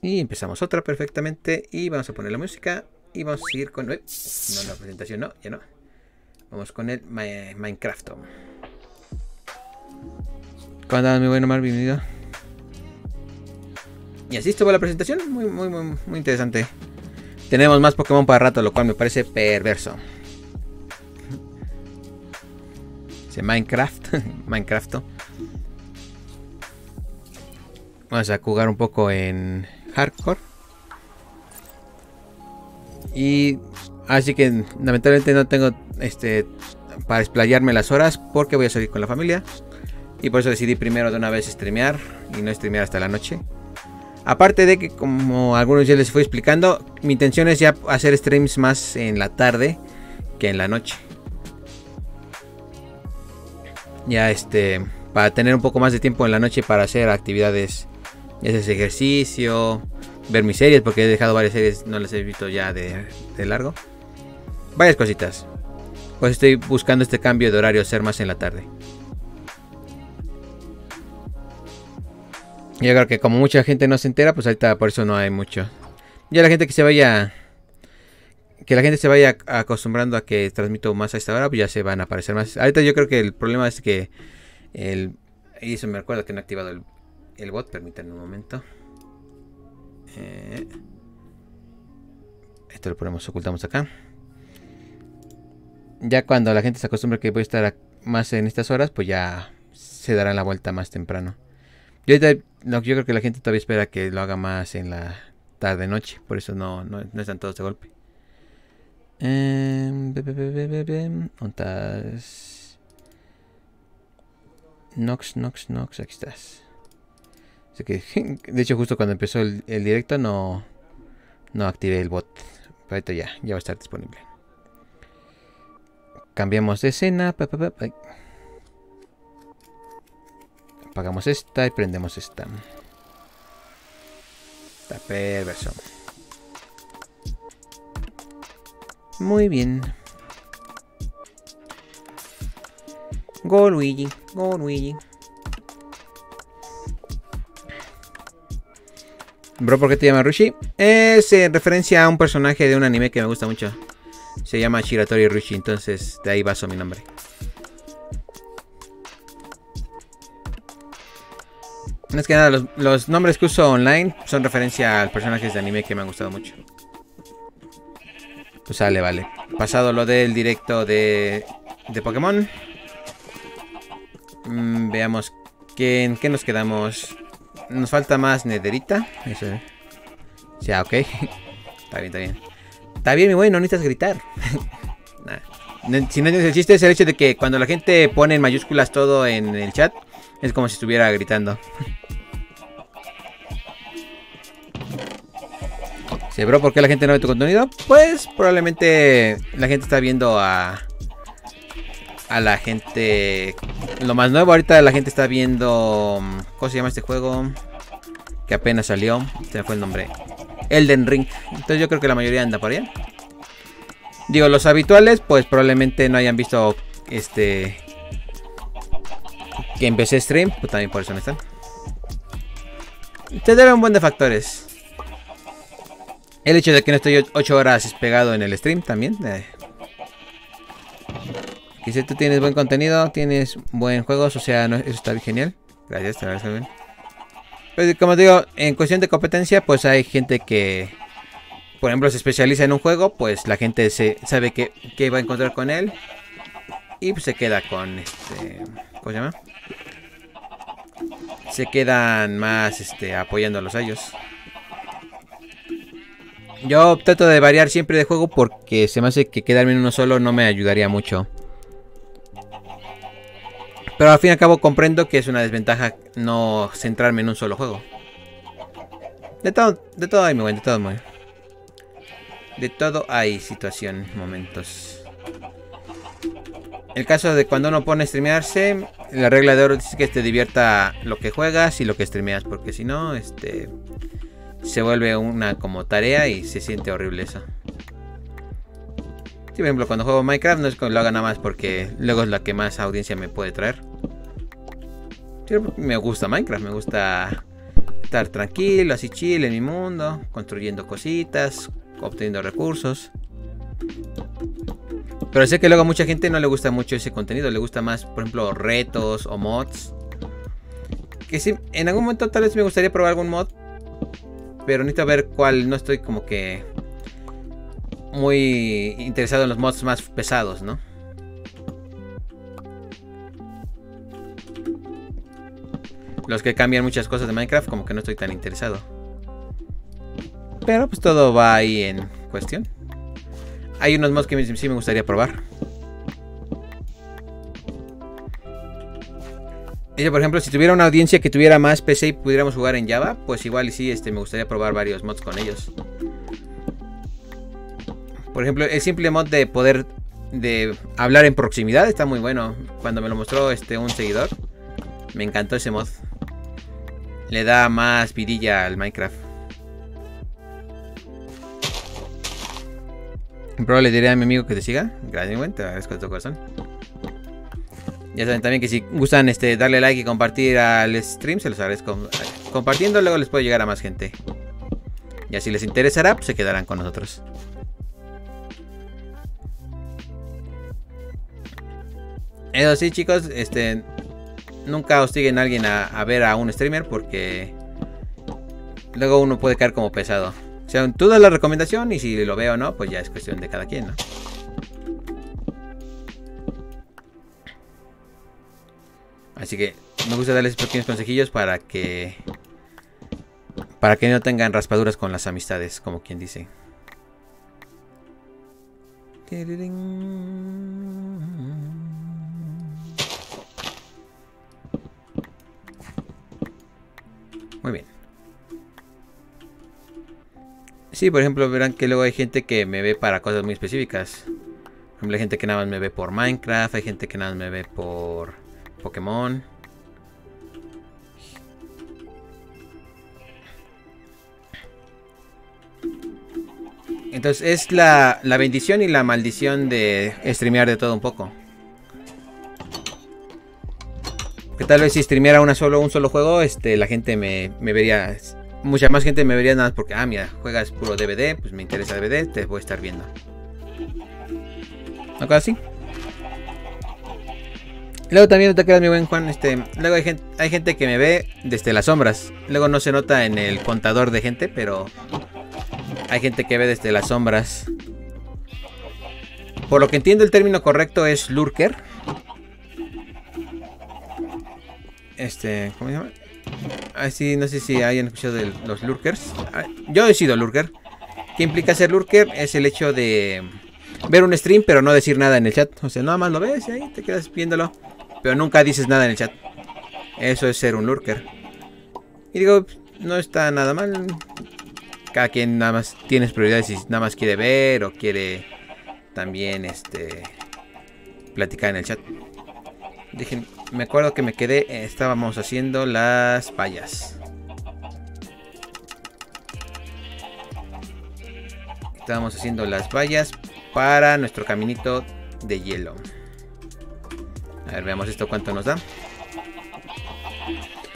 Y empezamos otra perfectamente. Y vamos a poner la música. Y vamos a seguir con... No, la presentación no, ya no. Vamos con el Minecraft. ¿Cómo andas, mi buen Omar? Bienvenido. Y así estuvo la presentación. Muy, muy, muy, muy interesante. Tenemos más Pokémon para rato, lo cual me parece perverso. Dice Minecraft. Minecraft. Vamos a jugar un poco en hardcore. Y así que lamentablemente no tengo este para explayarme las horas porque voy a salir con la familia. Y por eso decidí primero de una vez streamear y no streamear hasta la noche. Aparte de que como algunos ya les fui explicando, mi intención es ya hacer streams más en la tarde que en la noche. Ya este, para tener un poco más de tiempo en la noche para hacer actividades, ese ejercicio, ver mis series, porque he dejado varias series, no las he visto ya de, de largo. Varias cositas. Pues estoy buscando este cambio de horario, ser más en la tarde. Yo creo que como mucha gente no se entera, pues ahorita por eso no hay mucho. Ya la gente que se vaya... Que la gente se vaya acostumbrando a que transmito más a esta hora, pues ya se van a aparecer más. Ahorita yo creo que el problema es que el... Y eso me recuerda que no he activado el, el bot, permítanme un momento. Eh, esto lo ponemos, ocultamos acá. Ya cuando la gente se acostumbra que voy a estar más en estas horas, pues ya se darán la vuelta más temprano. Yo, creo que la gente todavía espera que lo haga más en la tarde noche, por eso no, no, están todos de golpe. Eh, Nox, Nox, Nox, aquí estás. de hecho, justo cuando empezó el, directo no, no activé el bot. Pero ahorita ya, ya va a estar disponible. Cambiamos de escena. Apagamos esta y prendemos esta. Está perverso. Muy bien. Go Luigi, go Luigi. Bro, ¿por qué te llamas Rushi? Es en referencia a un personaje de un anime que me gusta mucho. Se llama Shiratori Rushi, entonces de ahí baso mi nombre. Es que nada, los, nombres que uso online son referencia a personajes de anime que me han gustado mucho. Pues sale, vale. Pasado lo del directo de, de Pokémon. Mm, veamos qué, en qué nos quedamos. Nos falta más nederita. Eso. Ya, ok. está bien, está bien. Está bien, mi güey, no necesitas gritar. Si no el chiste es el hecho de que cuando la gente pone en mayúsculas todo en el chat, es como si estuviera gritando. Sí, bro, ¿por qué la gente no ve tu contenido? Pues probablemente la gente está viendo a... A la gente... Lo más nuevo ahorita la gente está viendo... ¿Cómo se llama este juego? Que apenas salió. Se me fue el nombre. Elden Ring. Entonces yo creo que la mayoría anda por allá. Digo, los habituales pues probablemente no hayan visto este que empecé stream, pues también por eso no están. Te debe un buen de factores. El hecho de que no estoy 8 horas pegado en el stream también. Eh. Si tú tienes buen contenido, tienes buen juegos, o sea, eso está genial. Gracias, te agradezco bien. Pues, como digo, en cuestión de competencia, pues hay gente que, por ejemplo, se especializa en un juego, pues la gente se sabe que, que va a encontrar con él. Y pues se queda con este. ¿Cómo se llama? se quedan más este, apoyándolos a ellos. Yo trato de variar siempre de juego porque se me hace que quedarme en uno solo no me ayudaría mucho. Pero al fin y al cabo comprendo que es una desventaja no centrarme en un solo juego. De todo, de todo hay, muy de todo muy. De todo hay situación, momentos. El caso de cuando uno pone streamearse, la regla de oro dice que te divierta lo que juegas y lo que streameas, porque si no, este se vuelve una como tarea y se siente horrible eso. Por ejemplo, cuando juego Minecraft no es que lo haga nada más porque luego es la que más audiencia me puede traer. me gusta Minecraft, me gusta estar tranquilo, así chill en mi mundo, construyendo cositas, obteniendo recursos. Pero sé que luego a mucha gente no le gusta mucho ese contenido, le gusta más, por ejemplo, retos o mods. Que sí, en algún momento tal vez me gustaría probar algún mod, pero necesito ver cuál, no estoy como que muy interesado en los mods más pesados, ¿no? Los que cambian muchas cosas de Minecraft, como que no estoy tan interesado. Pero pues todo va ahí en cuestión. Hay unos mods que sí me gustaría probar. Yo, por ejemplo, si tuviera una audiencia que tuviera más PC y pudiéramos jugar en Java, pues igual y sí, este, me gustaría probar varios mods con ellos. Por ejemplo, el simple mod de poder de hablar en proximidad está muy bueno. Cuando me lo mostró este un seguidor, me encantó ese mod. Le da más vidilla al Minecraft. Pero le diré a mi amigo que te siga. Gracias, te agradezco de tu corazón. Ya saben también que si gustan este, darle like y compartir al stream, se los agradezco. Compartiendo luego les puede llegar a más gente. Y así les interesará, pues se quedarán con nosotros. Eso sí, chicos, este, nunca hostiguen a alguien a, ver a un streamer porque luego uno puede caer como pesado. O sea, tú das la recomendación y si lo veo o no, pues ya es cuestión de cada quien, ¿no? Así que me gusta darles pequeños consejillos para que para que no tengan raspaduras con las amistades, como quien dice. Muy bien. Sí, por ejemplo, verán que luego hay gente que me ve para cosas muy específicas. Por ejemplo, hay gente que nada más me ve por Minecraft, hay gente que nada más me ve por Pokémon. Entonces es la, la bendición y la maldición de streamear de todo un poco. Que tal vez si streameara una solo, un solo juego, este, la gente me, vería. Mucha más gente me vería nada más porque, ah, mira, juegas puro DVD, pues me interesa DVD, te voy a estar viendo. ¿No así? Luego también no te quedas mi buen Juan, este, luego hay gente, hay gente que me ve desde las sombras. Luego no se nota en el contador de gente, pero hay gente que ve desde las sombras. Por lo que entiendo el término correcto es lurker. Este, ¿cómo se llama? Ah, sí, no sé si hayan escuchado de los lurkers. Ah, yo he sido lurker. ¿Qué implica ser lurker? Es el hecho de ver un stream pero no decir nada en el chat. O sea, nada más lo ves y ahí te quedas viéndolo. Pero nunca dices nada en el chat. Eso es ser un lurker. Y digo, no está nada mal. Cada quien nada más tiene prioridades y nada más quiere ver o quiere también este platicar en el chat. Dije, me acuerdo que me quedé, eh, estábamos haciendo las vallas. Estábamos haciendo las vallas para nuestro caminito de hielo. A ver, veamos esto cuánto nos da.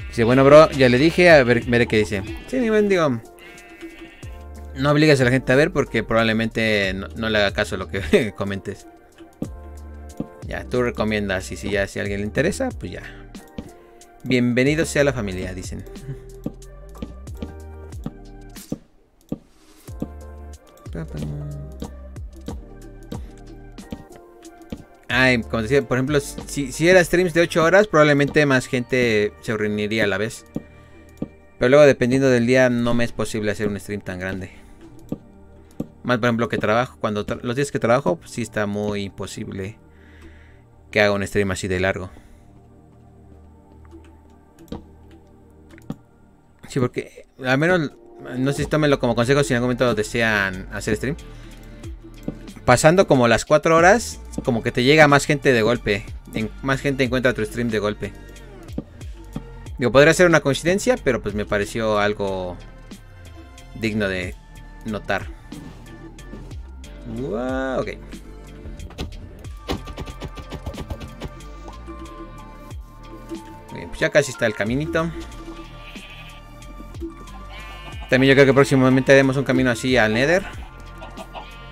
Dice, bueno, bro, ya le dije, a ver, veré qué dice. Sí, mi buen, digo, no obligues a la gente a ver porque probablemente no, le haga caso lo que comentes. Ya, tú recomiendas y si ya si a alguien le interesa, pues ya. Bienvenido sea la familia, dicen. Ay, como decía, por ejemplo, si, si era streams de 8 horas, probablemente más gente se reuniría a la vez. Pero luego, dependiendo del día, no me es posible hacer un stream tan grande. Más, por ejemplo, que trabajo. Cuando los días que trabajo, pues sí está muy imposible que haga un stream así de largo. Sí, porque al menos, no sé si tómenlo como consejo si en algún momento desean hacer stream. Pasando como las 4 horas, como que te llega más gente de golpe. más gente encuentra tu stream de golpe. Digo, podría ser una coincidencia, pero pues me pareció algo digno de notar. Wow, ok. Ya casi está el caminito. También yo creo que próximamente haremos un camino así al Nether.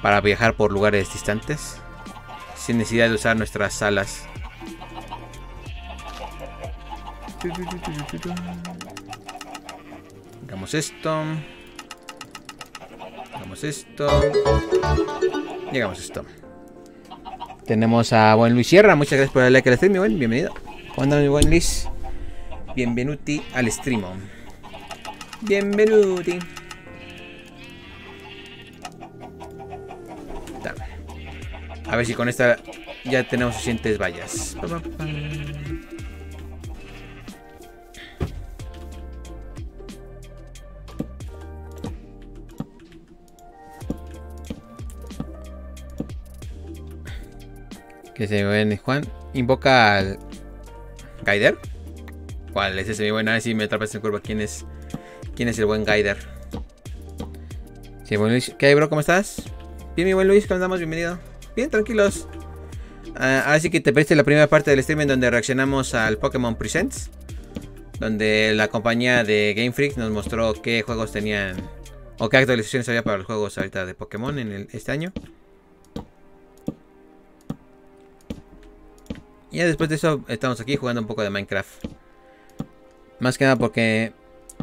Para viajar por lugares distantes. Sin necesidad de usar nuestras alas. Hagamos esto. Hagamos esto. Llegamos esto. Tenemos a buen Luis Sierra. Muchas gracias por el like al mi buen. Bienvenido. ¿Cómo mi buen Luis? Bienvenuti al stream. Bienvenuti. A ver si con esta ya tenemos suficientes vallas. Que se ven, Juan. Invoca al Gaider. ¿Cuál es ese? Bueno, a ver si me atrapas en curva. ¿Quién es? ¿Quién es el buen Gaider? Sí, buen Luis. ¿Qué hay, bro? ¿Cómo estás? Bien, mi buen Luis, ¿cómo andamos? Bienvenido. Bien, tranquilos. ah, que te preste la primera parte del stream en donde reaccionamos al Pokémon Presents. Donde la compañía de Game Freak nos mostró qué juegos tenían o qué actualizaciones había para los juegos ahorita de Pokémon en este año. Y ya después de eso estamos aquí jugando un poco de Minecraft. Más que nada porque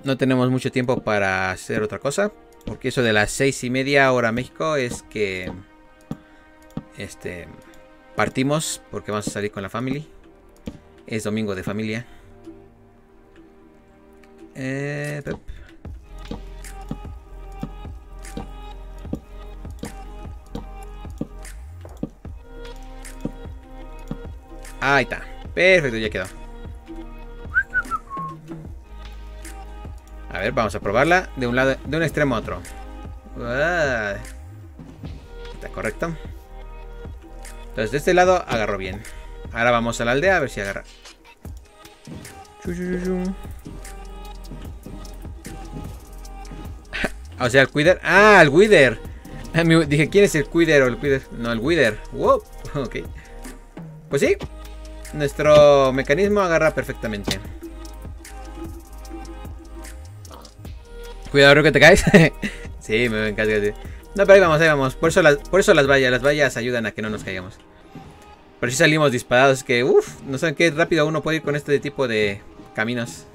no tenemos mucho tiempo para hacer otra cosa. Porque eso de las seis y media hora México es que este partimos porque vamos a salir con la familia. Es domingo de familia. Eh, Ahí está. Perfecto, ya quedó. A ver, vamos a probarla de un lado, de un extremo a otro. está correcto. Entonces de este lado agarro bien. Ahora vamos a la aldea a ver si agarra. o sea, el Wither. Ah, el Wither. Dije, ¿quién es el Wither o el Wither? No, el Wither. Wow. Ok. Pues sí. Nuestro mecanismo agarra perfectamente. Cuidado, que te caes. sí, me encanta. No, pero ahí vamos, ahí vamos. Por eso, las, por eso las vallas, las vallas ayudan a que no nos caigamos. Pero si salimos disparados, es que, uff, no saben qué rápido uno puede ir con este tipo de caminos.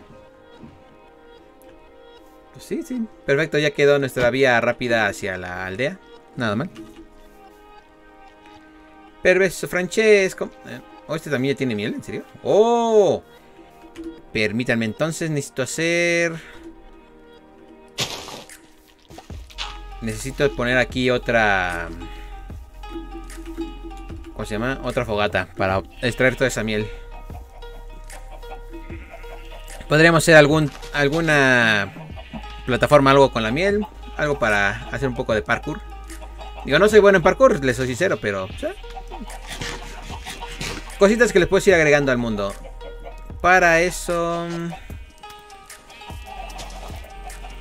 Pues sí, sí. Perfecto, ya quedó nuestra vía rápida hacia la aldea. Nada mal. Perverso Francesco. Eh, oh, este también ya tiene miel, ¿en serio? ¡Oh! Permítanme entonces, necesito hacer... Necesito poner aquí otra... ¿Cómo se llama? Otra fogata para extraer toda esa miel. Podríamos hacer algún, alguna plataforma, algo con la miel. Algo para hacer un poco de parkour. Digo, no soy bueno en parkour, les soy sincero, pero... Cositas que les puedo ir agregando al mundo. Para eso...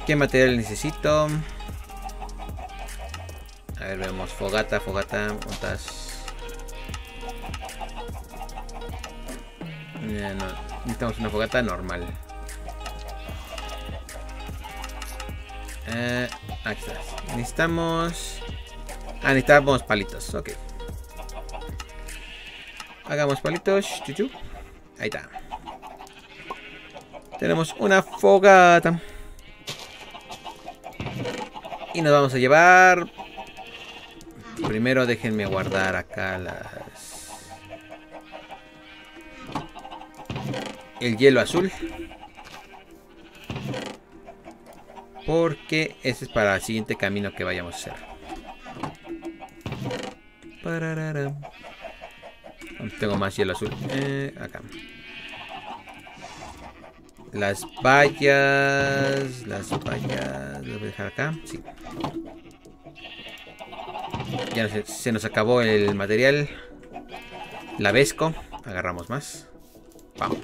¿Qué material necesito? A ver, vemos. Fogata, fogata. ¿Cuántas? Eh, necesitamos una fogata normal. Eh, aquí. Necesitamos... Ah, necesitamos palitos. Ok. Hagamos palitos. Chuchu. Ahí está. Tenemos una fogata. Y nos vamos a llevar Primero déjenme guardar acá las... El hielo azul. Porque ese es para el siguiente camino que vayamos a hacer. Tengo más hielo azul. Eh, acá. Las vallas. Las vallas. Lo voy a dejar acá. Sí. Ya se, nos acabó el material. La Vesco. Agarramos más. Vamos.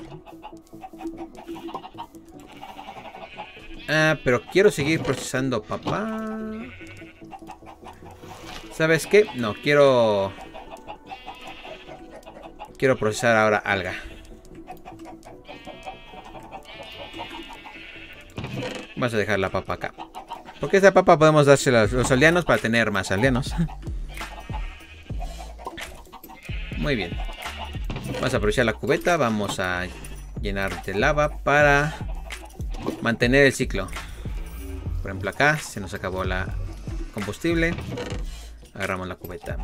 Ah, pero quiero seguir procesando papá. ¿Sabes qué? No, quiero... Quiero procesar ahora alga. Vamos a dejar la papa acá. Porque esta papa podemos dársela a los aldeanos para tener más aldeanos. Muy bien. Vamos a aprovechar la cubeta. Vamos a llenar de lava para mantener el ciclo. Por ejemplo acá se nos acabó la combustible. Agarramos la cubeta.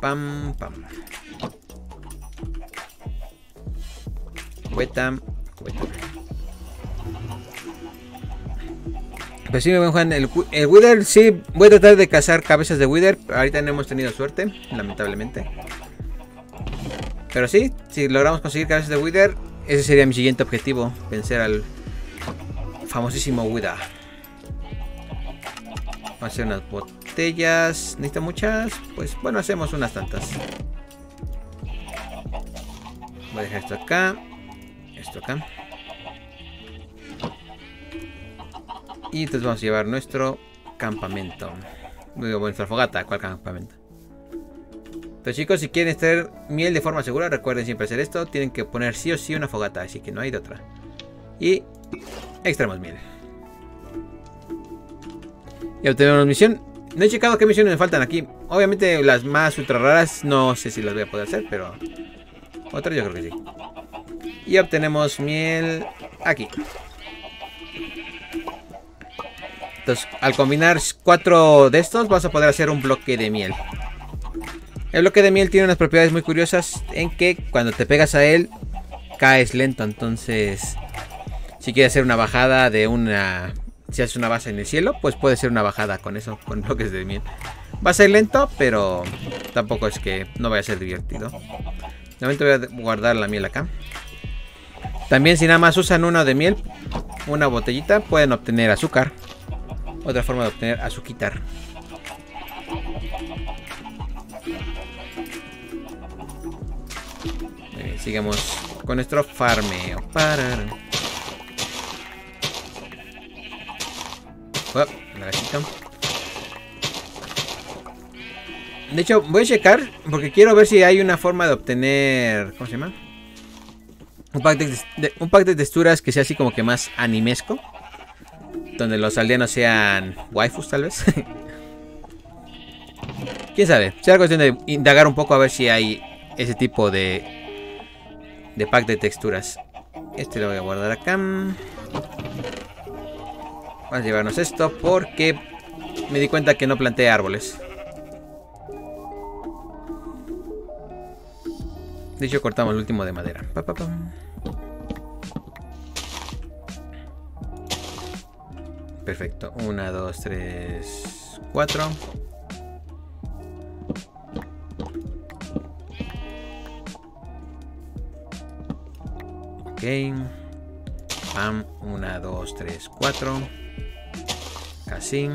Pam, pam. Cubeta, cubeta. Pues sí, me Juan, el, el Wither, sí, voy a tratar de cazar cabezas de Wither. Ahorita no hemos tenido suerte, lamentablemente. Pero sí, si logramos conseguir cabezas de Wither, ese sería mi siguiente objetivo, vencer al famosísimo Wither. Vamos a hacer unas botellas. ¿Necesita muchas? Pues bueno, hacemos unas tantas. Voy a dejar esto acá. Esto acá. Y entonces vamos a llevar nuestro campamento. Digo, nuestra fogata. ¿Cuál campamento? Entonces chicos, si quieren extraer miel de forma segura, recuerden siempre hacer esto. Tienen que poner sí o sí una fogata, así que no hay de otra. Y extraemos miel. Y obtenemos misión. No he checado qué misiones me faltan aquí. Obviamente las más ultra raras no sé si las voy a poder hacer, pero... Otras yo creo que sí. Y obtenemos miel aquí. Entonces, al combinar cuatro de estos, vas a poder hacer un bloque de miel. El bloque de miel tiene unas propiedades muy curiosas en que cuando te pegas a él, caes lento. Entonces, si quieres hacer una bajada de una... Si haces una base en el cielo, pues puede ser una bajada con eso, con bloques de miel. Va a ser lento, pero tampoco es que no vaya a ser divertido. De momento voy a guardar la miel acá. También si nada más usan uno de miel, una botellita, pueden obtener azúcar. Otra forma de obtener azuquitar. Eh, sigamos con nuestro farmeo. Parar. Oh, de hecho, voy a checar porque quiero ver si hay una forma de obtener... ¿Cómo se llama? Un pack de texturas que sea así como que más animesco. Donde los aldeanos sean waifus, tal vez. Quién sabe. Será cuestión de indagar un poco a ver si hay ese tipo de, de pack de texturas. Este lo voy a guardar acá. Vamos a llevarnos esto porque me di cuenta que no planté árboles. De hecho, cortamos el último de madera. Pa, pa, Perfecto. 1, 2, 3, 4. Ok. Pam. 1, 2, 3, 4. Casi.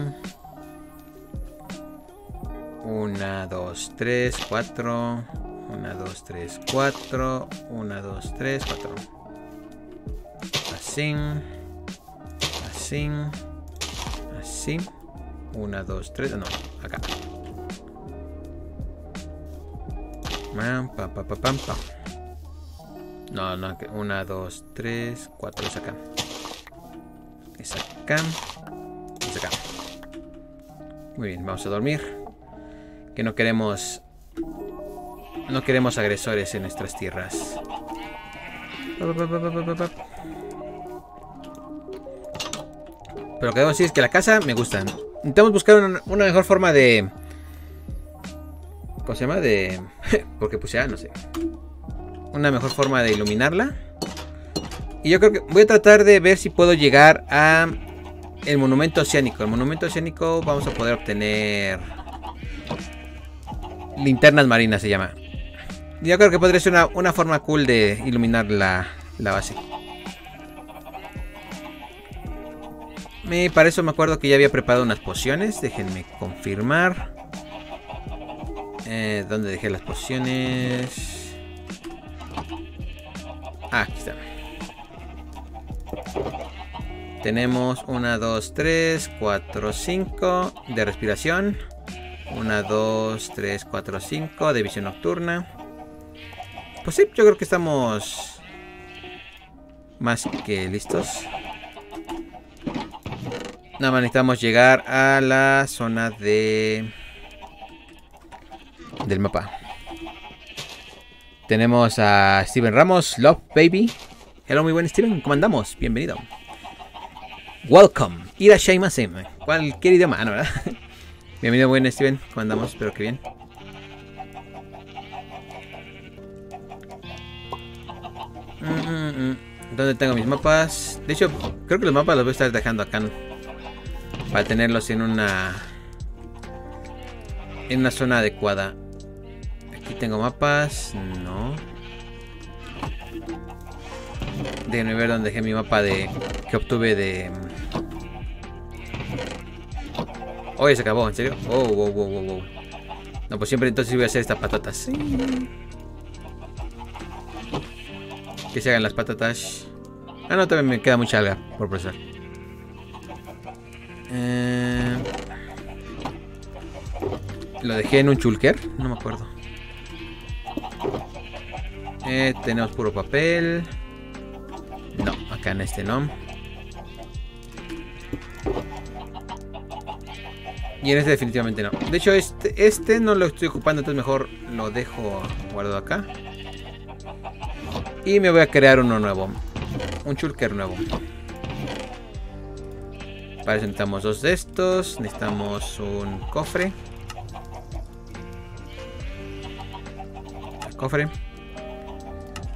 1, 2, 3, 4. 1, 2, 3, 4. 1, 2, 3, 4. Así. Así. Una, dos, tres. No, acá. Pa, pa, pa, pam, pam. No, no, una, dos, tres, cuatro. Es acá. Es acá. Es acá. Muy bien, vamos a dormir. Que no queremos... No queremos agresores en nuestras tierras. Pero lo que debo decir es que la casa me gusta. Intentamos buscar una, mejor forma de... ¿Cómo se llama? De... Porque pues ya, no sé. Una mejor forma de iluminarla. Y yo creo que voy a tratar de ver si puedo llegar a el monumento oceánico. El monumento oceánico vamos a poder obtener linternas marinas se llama. Yo creo que podría ser una, forma cool de iluminar la, la base. Para eso me acuerdo que ya había preparado unas pociones. Déjenme confirmar. Eh, ¿Dónde dejé las pociones? Ah, aquí están. Tenemos 1, 2, 3, 4, 5 de respiración. 1, 2, 3, 4, 5 de visión nocturna. Pues sí, yo creo que estamos más que listos. Nada más necesitamos llegar a la zona de... Del mapa. Tenemos a Steven Ramos, Love Baby. Hello, muy buen Steven, ¿cómo andamos? Bienvenido. Welcome. Irashaimasen. Cualquier idioma, ¿no, ¿verdad? Bienvenido, buen Steven. ¿Cómo andamos? Espero que bien. Mm, mm, mm. ¿Dónde tengo mis mapas? De hecho, creo que los mapas los voy a estar dejando acá. Para tenerlos en una... En una zona adecuada. Aquí tengo mapas. No. Déjenme ver dónde dejé mi mapa de... Que obtuve de... Oye, se acabó, ¿en serio? Oh, wow, wow, wow, wow. No, pues siempre entonces voy a hacer estas patatas. Que se hagan las patatas. Ah, no, también me queda mucha alga por procesar. Eh... Lo dejé en un chulker, no me acuerdo. Eh, tenemos puro papel. No, acá en este no. Y en este definitivamente no. De hecho, este, este no lo estoy ocupando, entonces mejor lo dejo guardado acá. Y me voy a crear uno nuevo. Un chulker nuevo. Para dos de estos. Necesitamos un cofre. Cofre.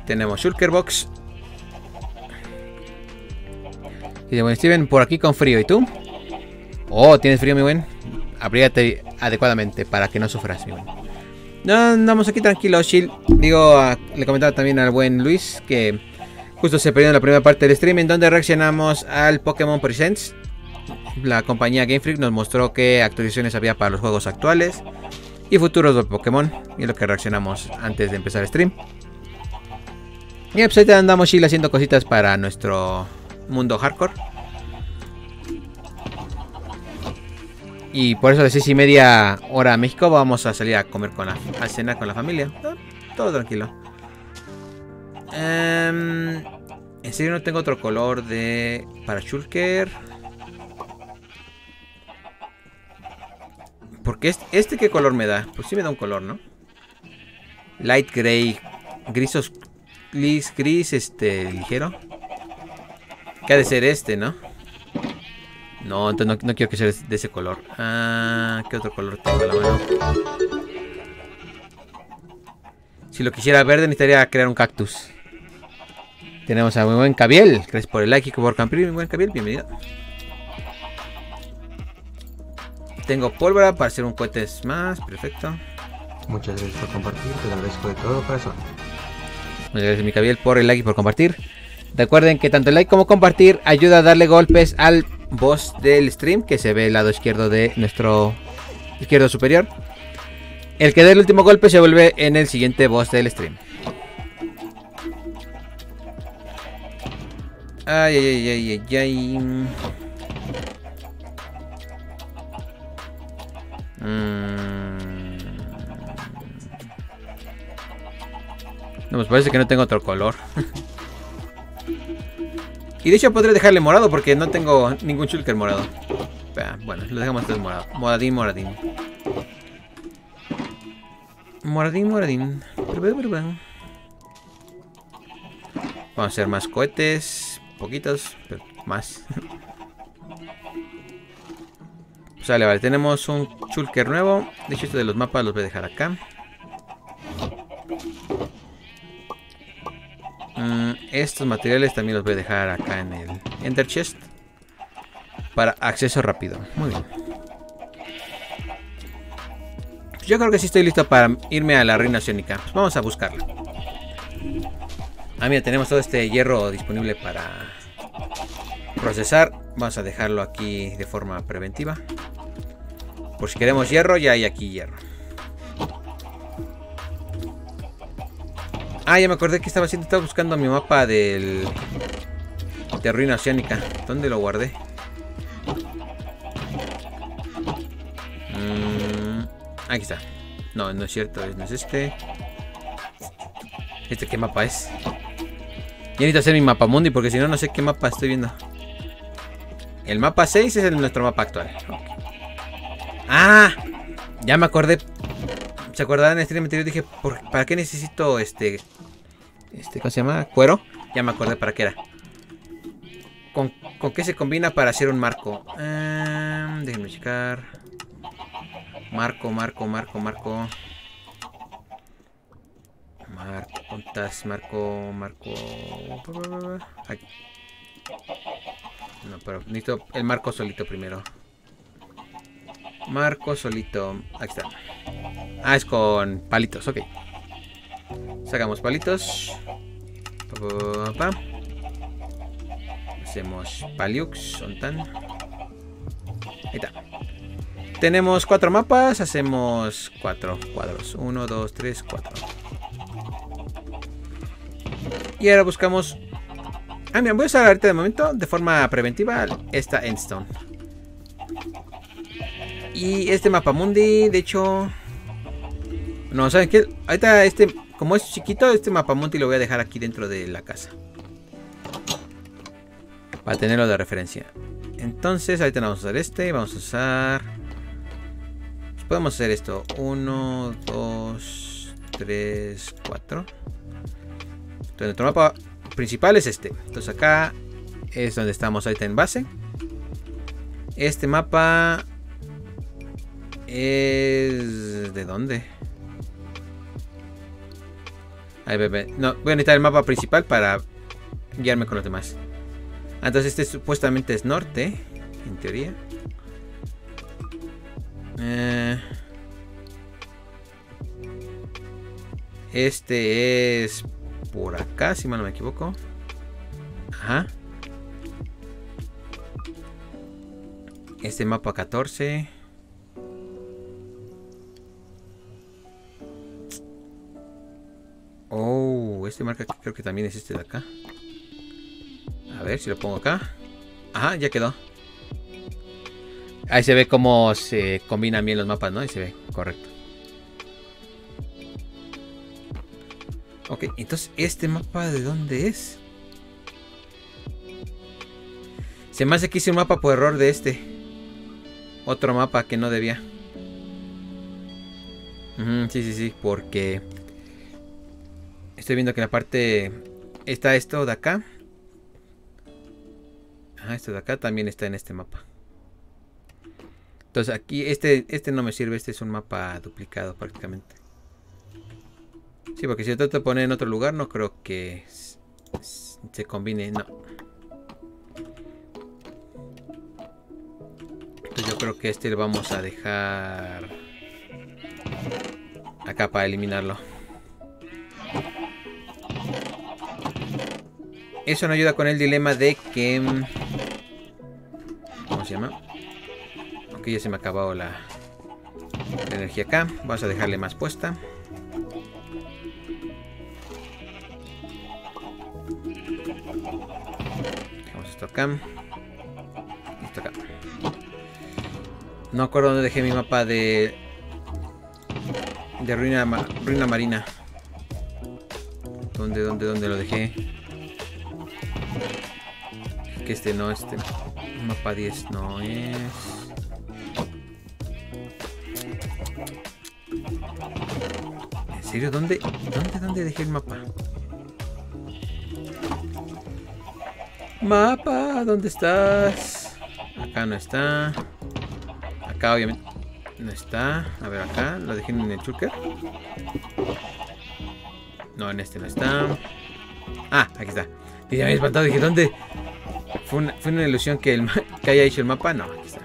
Tenemos shulker box. Y de buen Steven, por aquí con frío. ¿Y tú? Oh, ¿tienes frío, mi buen? Abrígate adecuadamente para que no sufras, mi buen. No, andamos aquí tranquilos, chill. Digo, le comentaba también al buen Luis que justo se perdió en la primera parte del stream en donde reaccionamos al Pokémon Presents. La compañía Game Freak nos mostró qué actualizaciones había para los juegos actuales y futuros de Pokémon. Y lo que reaccionamos antes de empezar el stream. Y pues ahí andamos chill haciendo cositas para nuestro mundo hardcore. Y por eso de 6 y media hora a México vamos a salir a comer con la a cenar con la familia. Todo tranquilo. Um, en serio no tengo otro color de para Shulker. Porque este, este, qué color me da? Pues sí me da un color, ¿no? Light gray, gris, gris, gris, este, ligero. Que ha de ser este, ¿no? No, entonces no, quiero que sea de ese color. Ah, ¿qué otro color tengo a la mano? Si lo quisiera verde necesitaría crear un cactus. Tenemos a muy buen Cabiel. Gracias por el like y por campeón. Muy buen Cabiel, bienvenido. Tengo pólvora para hacer un cohete más. Perfecto. Muchas gracias por compartir. Te lo agradezco de todo corazón. Muchas gracias, mi Cabiel, por el like y por compartir. Recuerden que tanto el like como compartir ayuda a darle golpes al boss del stream que se ve el lado izquierdo de nuestro izquierdo superior. El que dé el último golpe se vuelve en el siguiente boss del stream. Ay, ay, ay, ay, ay. No, pues parece que no tengo otro color. Y de hecho podré dejarle morado porque no tengo ningún chulker morado. Bueno, lo dejamos entonces morado. Moradín, moradín. Moradín, moradín. Vamos a hacer más cohetes. Poquitos, pero más. Sale, vale. Tenemos un chulker nuevo. De hecho, este de los mapas los voy a dejar acá. Mm, estos materiales también los voy a dejar acá en el Ender Chest. Para acceso rápido. Muy bien. Yo creo que sí estoy listo para irme a la reina oceánica. Pues vamos a buscarla. Ah, mira, tenemos todo este hierro disponible para procesar. Vamos a dejarlo aquí de forma preventiva. Por si queremos hierro, ya hay aquí hierro. Ah, ya me acordé que estaba haciendo. Estaba buscando mi mapa del. De ruina oceánica. ¿Dónde lo guardé? Mm, aquí está. No, no es cierto. No es este. ¿Este qué mapa es? Ya necesito hacer mi mapa mundi porque si no, no sé qué mapa estoy viendo. El mapa 6 es el, nuestro mapa actual. Ah, ya me acordé. ¿Se acordaban en el stream anterior? Dije, ¿para qué necesito este... Este, ¿cómo se llama? ¿Cuero? Ya me acordé para qué era. ¿Con, qué se combina para hacer un marco? Um, déjenme checar. Marco, marco, marco, marco. Marco, ¿cuántas? Marco, marco. No, pero necesito el marco solito primero. Marco solito. Aquí está. Ah, es con palitos, ok. Sacamos palitos. Hacemos paliux, tan. Ahí está. Tenemos cuatro mapas, hacemos cuatro cuadros. Uno, dos, tres, cuatro. Y ahora buscamos... Ah, mira, voy a usar ahorita de momento, de forma preventiva, esta Endstone. Y este mapa mundi, de hecho... No, ¿saben qué? Ahorita este, como es chiquito, este mapa mundi lo voy a dejar aquí dentro de la casa. Para tenerlo de referencia. Entonces, ahorita vamos a usar este, vamos a usar podemos hacer esto. 1, 2, 3, 4. Entonces nuestro mapa principal es este. Entonces acá es donde estamos ahorita en base. Este mapa es... ¿De dónde? Ahí, bebé. No, voy a necesitar el mapa principal para guiarme con los demás. Entonces este supuestamente es norte, en teoría. Eh, este es por acá, si mal no me equivoco. Ajá. Este mapa 14. Oh, este marca creo que también es este de acá. A ver si lo pongo acá. Ajá, ya quedó. Ahí se ve cómo se combinan bien los mapas, ¿no? Ahí se ve, correcto. Ok, entonces, ¿este mapa de dónde es? Se me hace que hice un mapa por error de este. Otro mapa que no debía. sí, sí, sí, porque... Estoy viendo que en la parte... Está esto de acá. Ah, esto de acá también está en este mapa. Entonces aquí este, este no me sirve, este es un mapa duplicado prácticamente. Sí, porque si trato de poner en otro lugar no creo que se combine, no. Entonces yo creo que este lo vamos a dejar acá para eliminarlo. Eso no ayuda con el dilema de que... ¿Cómo se llama? ya se me ha acabado la, energía acá. Vamos a dejarle más puesta. Acá. Acá. No acuerdo dónde dejé mi mapa de... De ruina, ruina marina. ¿Dónde, dónde, dónde lo dejé? Que este no, este mapa 10 no es... serio? ¿Dónde, dónde, dónde dejé el mapa? Mapa, ¿dónde estás? Acá no está. Acá obviamente no está. A ver, acá. Lo dejé en el chucker. No, en este no está. Ah, aquí está. Y me he espantado. Dije, ¿dónde? Fue una, ilusión que, que haya hecho el mapa. No, aquí está.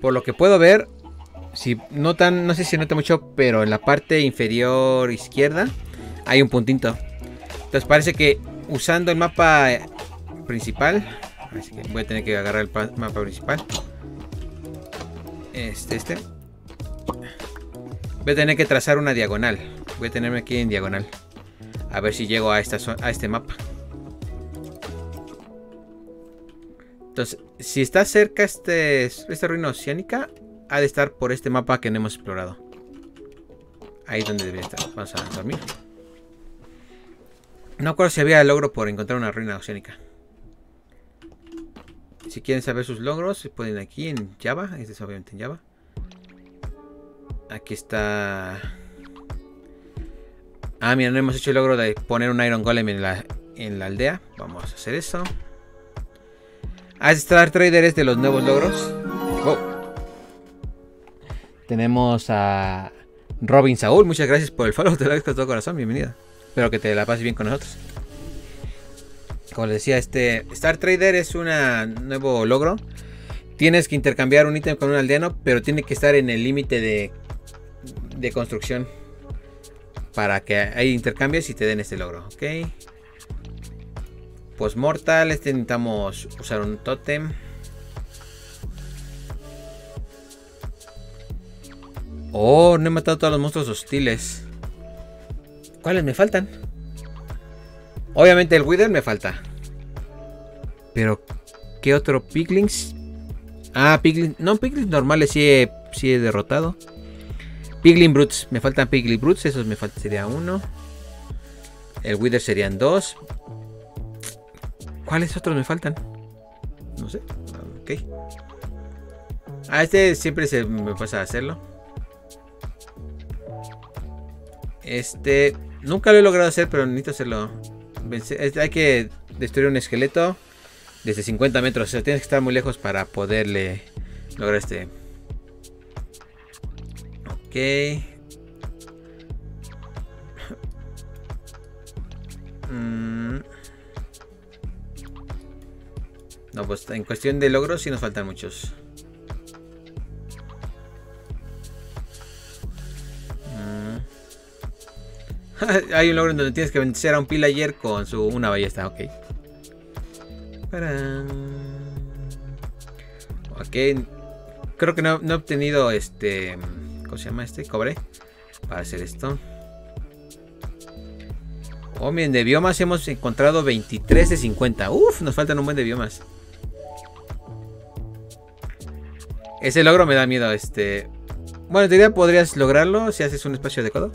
Por lo que puedo ver, si notan, no sé si nota mucho, pero en la parte inferior izquierda hay un puntito. Entonces parece que usando el mapa principal, así que voy a tener que agarrar el mapa principal. Este, este. Voy a tener que trazar una diagonal. Voy a tenerme aquí en diagonal. A ver si llego a, esta, a este mapa. Entonces, si está cerca este, esta ruina oceánica, ha de estar por este mapa que no hemos explorado. Ahí donde debería estar. Vamos a dormir. No acuerdo si había logro por encontrar una ruina oceánica. Si quieren saber sus logros, se pueden aquí en Java. Este es obviamente en Java. Aquí está. Ah, mira, no hemos hecho el logro de poner un Iron Golem en la, en la aldea. Vamos a hacer eso. Ah, Star Trader es de los nuevos logros. Oh. Tenemos a Robin Saúl. Muchas gracias por el follow. Te lo agradezco de todo corazón. Bienvenida. Espero que te la pases bien con nosotros. Como les decía, este Star Trader es un nuevo logro. Tienes que intercambiar un ítem con un aldeano, pero tiene que estar en el límite de, de construcción. Para que ahí intercambies y te den este logro. Ok. Pues mortal, este necesitamos usar un totem. Oh, no he matado a todos los monstruos hostiles. ¿Cuáles me faltan? Obviamente el Wither me falta. Pero, ¿qué otro? Piglins. Ah, Piglins. No, Piglins normales sí he, sí he derrotado. Piglin Brutes. Me faltan Piglin Brutes. Esos me faltan. Sería uno. El Wither serían dos. ¿Cuáles otros me faltan? No sé. Ok. Ah, este siempre se me pasa a hacerlo. Este. Nunca lo he logrado hacer, pero necesito hacerlo. Hay que destruir un esqueleto desde 50 metros. O sea, tienes que estar muy lejos para poderle lograr este. Ok. Mm. No, pues en cuestión de logros sí nos faltan muchos. Hay un logro en donde tienes que vencer a un pillager con su una ballesta, ok. Ok. Creo que no, he obtenido este. ¿Cómo se llama este? Cobre. Para hacer esto. Oh, miren, de biomas hemos encontrado 23 de 50. Uf, nos faltan un buen de biomas. Ese logro me da miedo. Este. Bueno, en teoría podrías lograrlo si haces un espacio adecuado.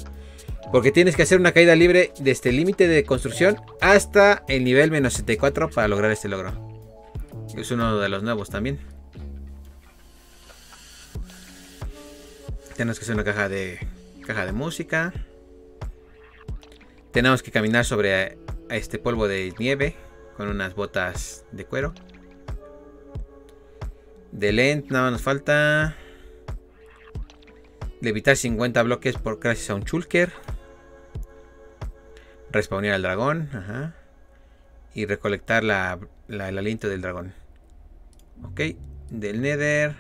Porque tienes que hacer una caída libre desde el este límite de construcción hasta el nivel menos 74 para lograr este logro. Es uno de los nuevos también. Tenemos que hacer una caja de caja de música. Tenemos que caminar sobre este polvo de nieve con unas botas de cuero. De lent nada nos falta. Levitar 50 bloques por gracias a un chulker. Respawnear al dragón. Ajá. Y recolectar la, el aliento del dragón. Ok. Del nether.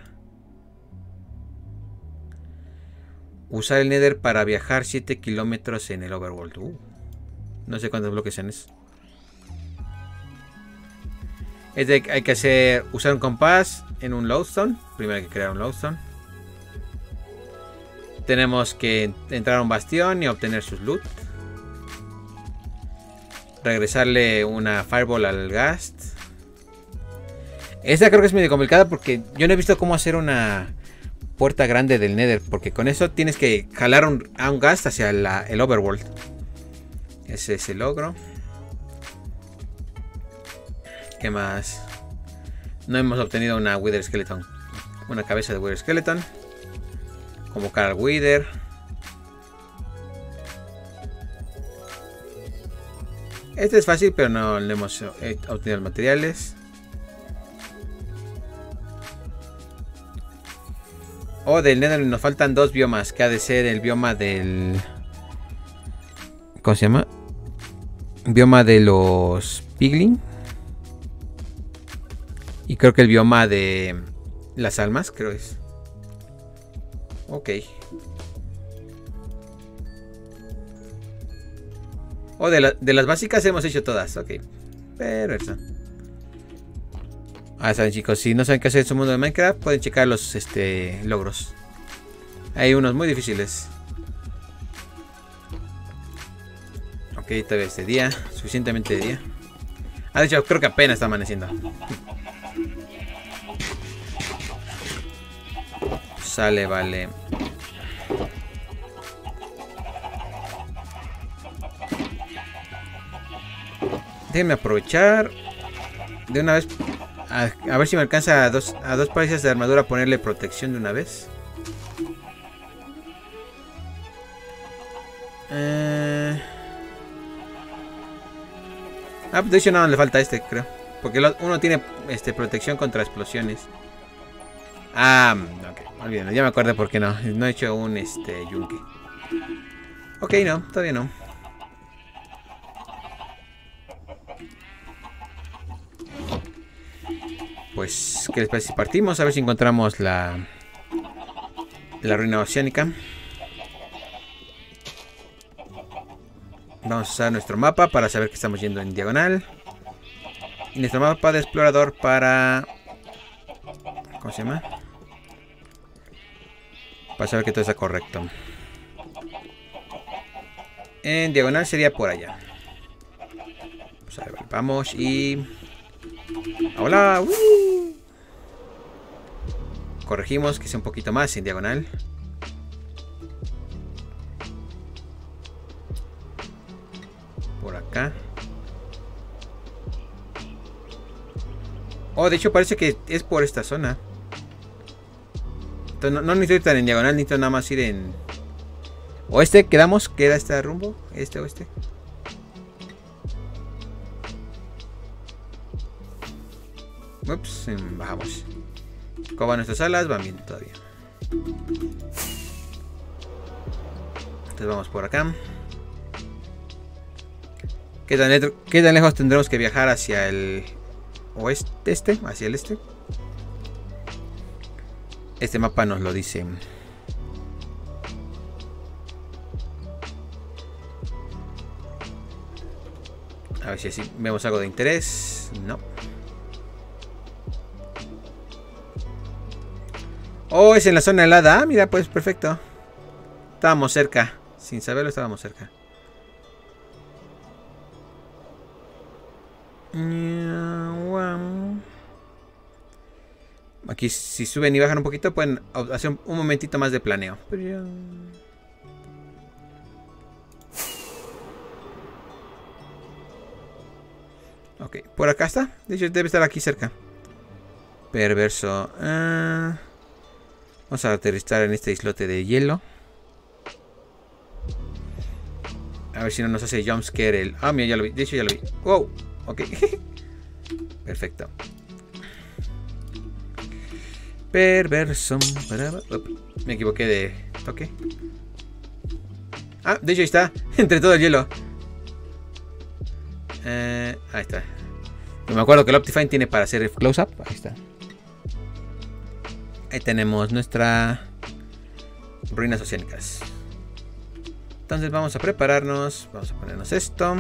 Usar el nether para viajar 7 kilómetros en el overworld. Uh. no sé cuántos bloques son eso. Es hay que hacer usar un compás en un lodestone. Primero hay que crear un lodestone. Tenemos que entrar a un bastión y obtener sus loot regresarle una fireball al Gast. Esta creo que es medio complicada porque yo no he visto cómo hacer una puerta grande del Nether. Porque con eso tienes que jalar a un Gast hacia el Overworld. Ese es el logro. ¿Qué más? No hemos obtenido una Wither Skeleton. Una cabeza de Wither Skeleton. Convocar al Wither. Este es fácil, pero no le hemos eh, obtenido materiales. Oh, del Nether nos faltan dos biomas. Que ha de ser el bioma del. ¿Cómo se llama? Bioma de los Piglin. Y creo que el bioma de las almas, creo es. Ok. O de, las básicas hemos hecho todas, ok. Pero eso. Ah, saben chicos, si no saben qué hacer en su mundo de Minecraft, pueden checar los este, logros. Hay unos muy difíciles. Ok, todavía es de día, suficientemente de día. Ah, de hecho, creo que apenas está amaneciendo. Sale, vale. Déjenme aprovechar de una vez. A, ver si me alcanza a dos, a dos países de armadura ponerle protección de una vez. Eh... Ah, de hecho no le falta este, creo. Porque uno tiene este, protección contra explosiones. Ah, ok. Olvídenlo, ya me acordé por qué no. No he hecho un este yunque. Ok, no, todavía no. Pues, ¿qué les parece si partimos? A ver si encontramos la... La ruina oceánica. Vamos a usar nuestro mapa para saber que estamos yendo en diagonal. Nuestro mapa de explorador para... ¿Cómo se llama? Para saber que todo está correcto. En diagonal sería por allá. Pues a ver, vamos y... ¡Hola! Corregimos que sea un poquito más en diagonal. Por acá. Oh, de hecho parece que es por esta zona. Entonces, no, no necesito ir tan en diagonal, necesito nada más ir en... Oeste, quedamos, queda este rumbo, este oeste. Ups, em, bajamos. ¿Cómo van nuestras alas? Van bien todavía. Entonces vamos por acá. ¿Qué tan, qué tan lejos tendremos que viajar hacia el oeste? Este, hacia el este. Este mapa nos lo dice. A ver si así vemos algo de interés. No. Oh, es en la zona helada. Ah, mira, pues perfecto. Estábamos cerca. Sin saberlo, estábamos cerca. Aquí, si suben y bajan un poquito, pueden hacer un, momentito más de planeo. Ok, por acá está. De hecho, debe estar aquí cerca. Perverso. Ah, vamos a aterrizar en este islote de hielo. A ver si no nos hace jumpscare el... Ah, mira, ya lo vi. De hecho, ya lo vi. Wow. Ok. Perfecto. Perverso. Me equivoqué de toque. Ah, de hecho ahí está. Entre todo el hielo. Eh, ahí está. Me acuerdo que el Optifine tiene para hacer close-up. Ahí está. Ahí tenemos nuestra ruinas oceánicas. Entonces vamos a prepararnos. Vamos a ponernos esto.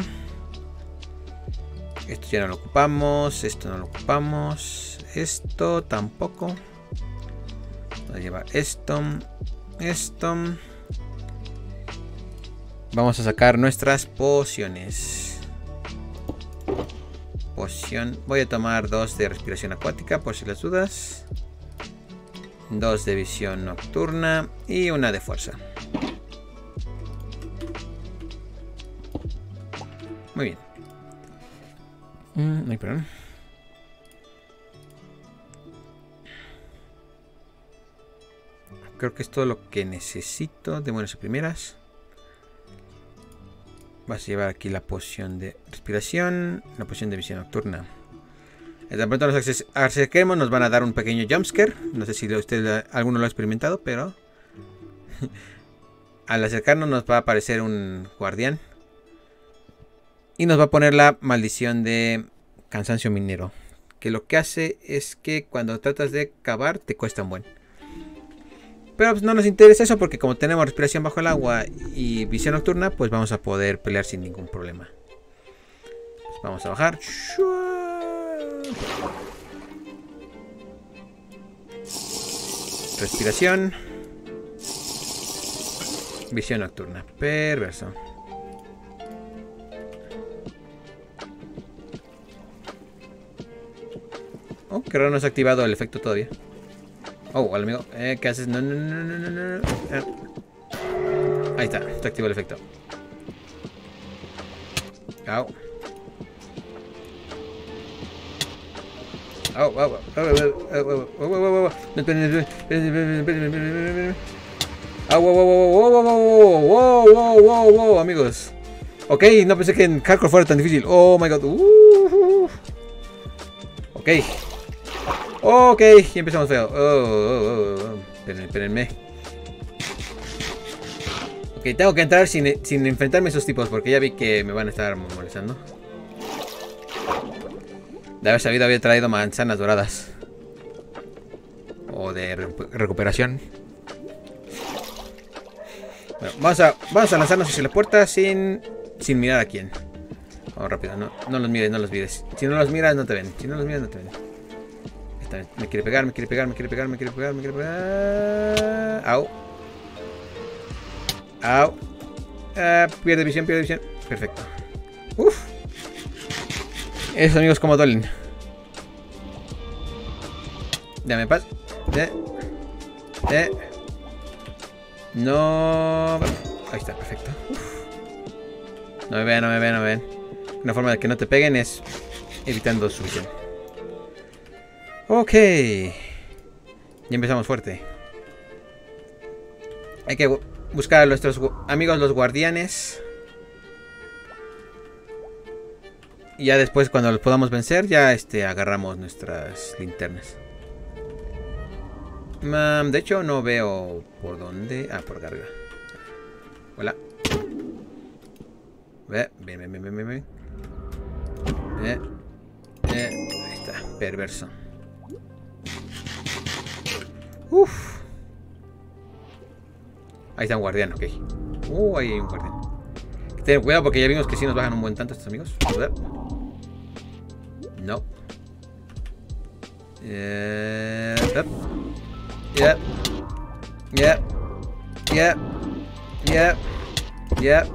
Esto ya no lo ocupamos. Esto no lo ocupamos. Esto tampoco. Vamos a llevar esto. Esto. Vamos a sacar nuestras pociones. Poción. Voy a tomar dos de respiración acuática por si las dudas. Dos de visión nocturna. Y una de fuerza. Muy bien. Mm, ay, perdón. Creo que es todo lo que necesito de buenas a primeras. Vas a llevar aquí la poción de respiración, la poción de visión nocturna. Tan pronto nos acerquemos, nos van a dar un pequeño jumpscare. No sé si usted alguno lo ha experimentado, pero al acercarnos nos va a aparecer un guardián y nos va a poner la maldición de cansancio minero. Que lo que hace es que cuando tratas de cavar te cuesta un buen. Pero pues, no nos interesa eso porque como tenemos respiración bajo el agua y visión nocturna, pues vamos a poder pelear sin ningún problema. Pues vamos a bajar. Respiración. Visión nocturna. Perverso. Oh, que raro no se ha activado el efecto todavía. Oh, hola amigo. Eh, ¿Qué haces? No, no, no, no, no, no, no. Ah. Ahí está, está activo el efecto. Au. Au, au, au, au, amigos. Ok, no pensé que en hardcore fuera tan difícil. Oh my god. Uh, ok. Ok, y empezamos feo. Oh, oh, oh, oh. Espérenme. Ok, tengo que entrar sin, sin enfrentarme a esos tipos porque ya vi que me van a estar molestando. De haber sabido había traído manzanas doradas. O de re- recuperación. Bueno, vamos a, vamos a lanzarnos hacia la puerta sin, sin mirar a quién. Vamos rápido, no, no los mires, no los mires. Si no los miras, no te ven. Si no los miras, no te ven. Me quiere pegar, me quiere pegar, me quiere pegar, me quiere pegar, me quiere pegar. Au. Au. Ah, pierde visión, pierde visión. Perfecto. Uf. Esos amigos como duelen. Dame paz. De. De. No. Ahí está, perfecto. No me vean, no me vean, no me vean. Una forma de que no te peguen es evitando su visión. Ok. Ya empezamos fuerte. Hay que bu- buscar a nuestros amigos los guardianes. Y ya después cuando los podamos vencer, ya este agarramos nuestras linternas. Mm, de hecho no veo por dónde. Ah, por acá arriba. Hola. Ve, ven, ven, ven, ven, ven, ven. Ve. Eh, ahí está, perverso. Uf. Ahí está un guardián, ok. Uh, ahí hay un guardián. Ten cuidado porque ya vimos que sí nos bajan un buen tanto estos amigos. No. Yep. Yep. Yep. Yep. Yep. Yep.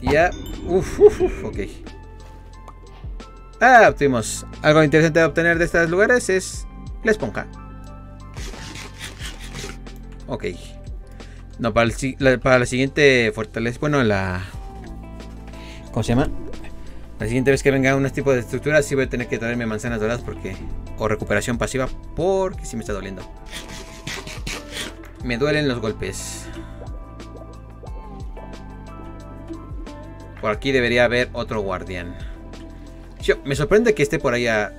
Yep. Uf, uf, uf, ok. Ah, obtuvimos. Algo interesante de obtener de estos lugares es la esponja. Ok. No, para, el para la siguiente fortaleza. Bueno, la. ¿Cómo se llama? La siguiente vez que venga un tipo de estructura, sí voy a tener que traerme manzanas doradas porque. O recuperación pasiva, porque sí me está doliendo. Me duelen los golpes. Por aquí debería haber otro guardián. Yo, me sorprende que esté por ahí a...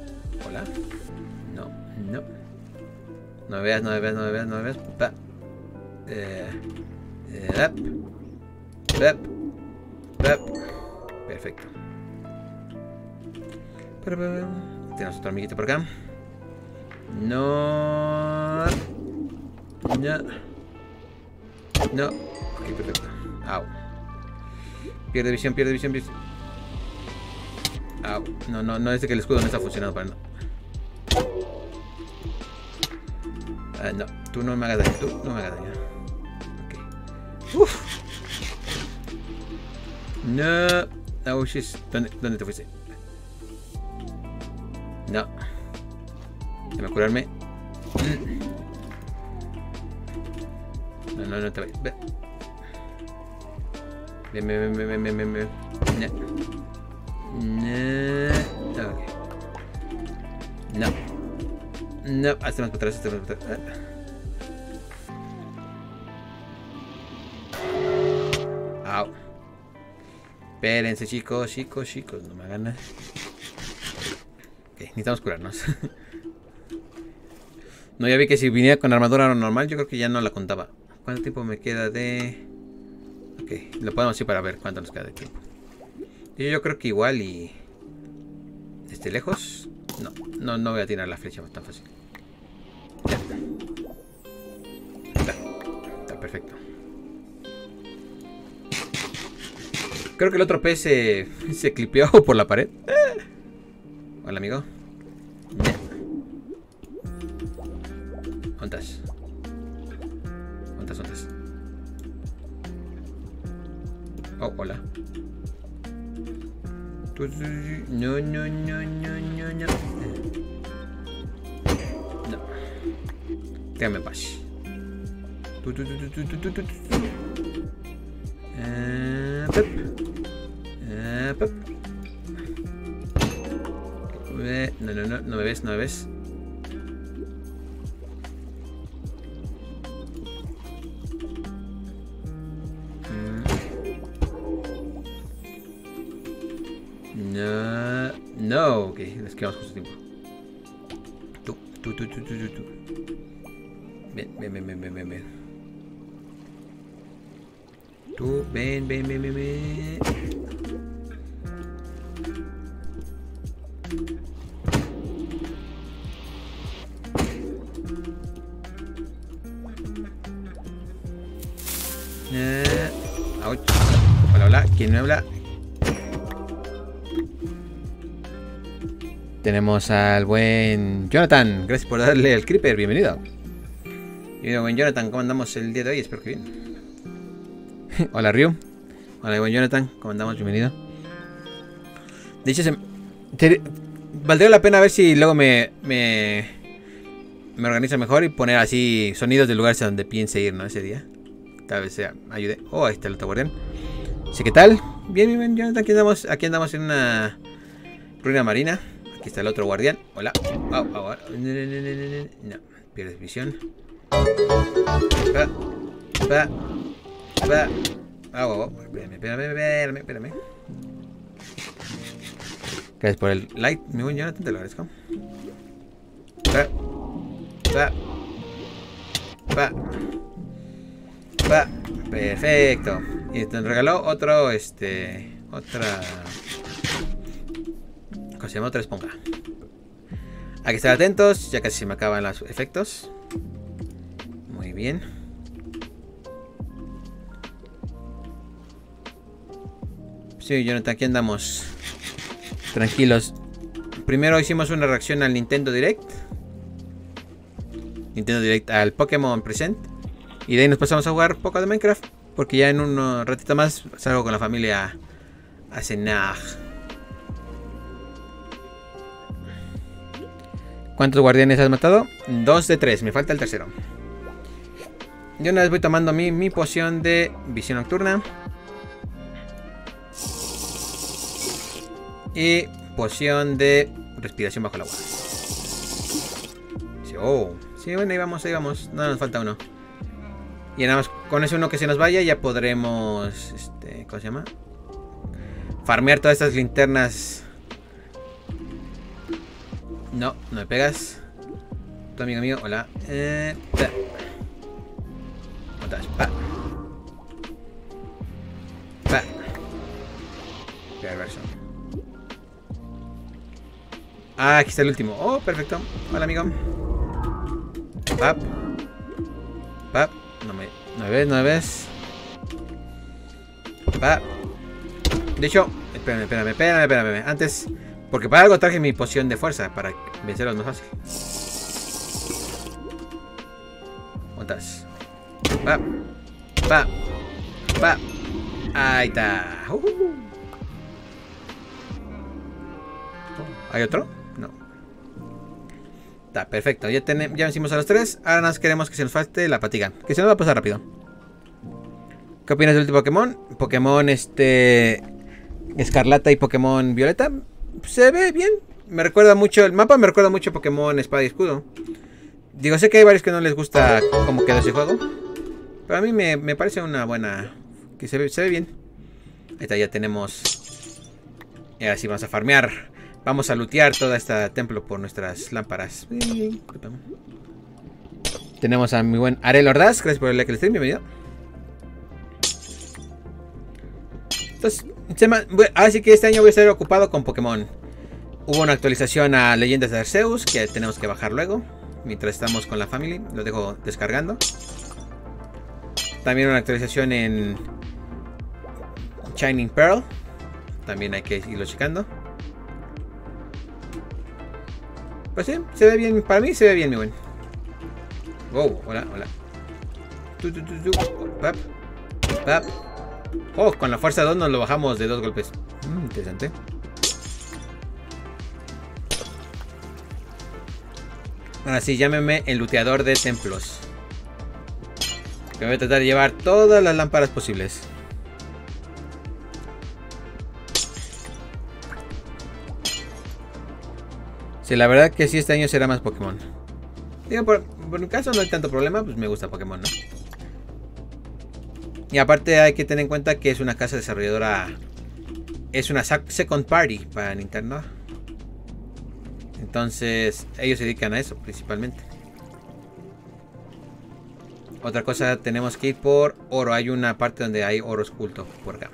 Hola. No, no. No me veas, no me veas, no me veas, no me veas. Pa. Eh, eh, up. Up. Up. Perfecto. Tenemos otro amiguito por acá. No. No. No. Ok, perfecto. Au. Pierde visión, pierde visión, pierde Au. No, no, no es de que el escudo no está funcionando para no. Ah, no, tú no me hagas daño, tú no me hagas daño. Ok. Uf. No. Oh, shit. ¿Dónde, ¿Dónde te fuiste? No. Déjame curarme. No, no, no te vayas. Ve. Ven, ven, ven, ven, ven, ven, ven. No. No. No. No. Hazte más para atrás, más para atrás. Ah. Espérense, chicos, chicos, chicos. No me hagan nada. Ok, necesitamos curarnos. no, ya vi que si viniera con armadura normal, yo creo que ya no la contaba. ¿Cuánto tiempo me queda de...? Ok, lo podemos ir para ver cuánto nos queda de tiempo. Yo, yo creo que igual y... ¿Esté lejos? No, no, no voy a tirar la flecha tan fácil. Ya. Está, está perfecto. Creo que el otro pez se, se clipeó por la pared. Hola, amigo. ¿Cuántas? ¿Cuántas, cuántas? Oh, hola. No, no, no, no, no, no. No. Déjame en paz. And boop. And boop. No, no, no, no me ves, no me ves. Eh. No, no, ok, les quedamos con su tiempo. Tú, tú, tú, tú, tú, tú, tú. Bien, bien, bien, bien, bien, bien. Tú, ven, ven, ven, ven, ven. Eh. Hola, hola. ¿Quién me habla? Tenemos al buen Jonathan. Gracias por darle al creeper. Bienvenido. Bienvenido, buen Jonathan. ¿Cómo andamos el día de hoy? Espero que bien. Hola, Ryu. Hola, buen Jonathan. ¿Cómo andamos? Bienvenido. De hecho, se... te- valdría la pena ver si luego me, me, me organizo mejor y poner así sonidos de lugares a donde piense ir, ¿no? Ese día. Tal vez sea, ayude. Oh, ahí está el otro guardián. Sí, ¿qué tal? Bien, bien, bien. Jonathan, aquí andamos, aquí andamos en una ruina marina. Aquí está el otro guardián. Hola. No, pierdes visión. Va, va, va. Au. Espérame, espérame, espérame, espérame. Gracias por el light, mi buen Jonathan, te lo agradezco. Va, va, va. Va, perfecto. Y te regaló otro, este, otra... ¿Cómo se llama? Otra esponja. Hay que estar atentos, ya casi se me acaban los efectos. Muy bien. Sí, Jonathan, aquí andamos. Tranquilos. Primero hicimos una reacción al Nintendo Direct. Nintendo Direct al Pokémon Present. Y de ahí nos pasamos a jugar poco de Minecraft. Porque ya en un ratito más salgo con la familia a cenar. ¿Cuántos guardianes has matado? Dos de tres, me falta el tercero. Yo una vez voy tomando mi, mi poción de visión nocturna. Y poción de respiración bajo el agua. Sí, oh. Sí, bueno, ahí vamos, ahí vamos. No nos falta uno. Y nada más con ese uno que se nos vaya ya podremos... Este, ¿Cómo se llama? Farmear todas estas linternas. No, no me pegas. Tu amigo mío, hola. Eh. Pa. Pa. Perverso. Ah, aquí está el último. Oh, perfecto. Hola, amigo. Pap. Pap. No me, no me ves, no me ves. Pap. De hecho, espérame, espérame, espérame, espérame. Antes, porque para algo traje mi poción de fuerza para vencerlos más fácil. ¿Dónde estás? Pap. Pap. Pap. Ahí está. Uh. ¿Hay otro? Perfecto. Ya, tenemos, ya vencimos a los tres. Ahora nos queremos que se nos falte la patiga. Que se nos va a pasar rápido. ¿Qué opinas del último Pokémon? Pokémon este. Escarlata y Pokémon Violeta. Se ve bien. Me recuerda mucho. El mapa me recuerda mucho a Pokémon Espada y Escudo. Digo, sé que hay varios que no les gusta cómo quedó ese juego. Pero a mí me, me parece una buena. Que se ve, se ve bien. Ahí está, ya tenemos. Y ahora sí vamos a farmear. Vamos a lootear toda esta templo por nuestras lámparas. Tenemos a mi buen Arel Ordaz. Gracias por el like al stream. Bienvenido. Entonces, así que este año voy a estar ocupado con Pokémon. Hubo una actualización a Leyendas de Arceus que tenemos que bajar luego. Mientras estamos con la family. Lo dejo descargando. También una actualización en Shining Pearl. También hay que irlo checando. Pues sí, se ve bien. Para mí se ve bien, mi buen. Wow, hola, hola. Tu, tu, tu. Pap. Pap. Oh, con la fuerza 2 nos lo bajamos de dos golpes. Mm, interesante. Ahora sí, llámeme el looteador de templos. Que voy a tratar de llevar todas las lámparas posibles. Sí, la verdad que sí, este año será más Pokémon. Digo, por, por mi caso no hay tanto problema, pues me gusta Pokémon, ¿no? Y aparte hay que tener en cuenta que es una casa desarrolladora es una second party para Nintendo. Entonces, ellos se dedican a eso principalmente. Otra cosa, tenemos que ir por oro. Hay una parte donde hay oro oculto por acá.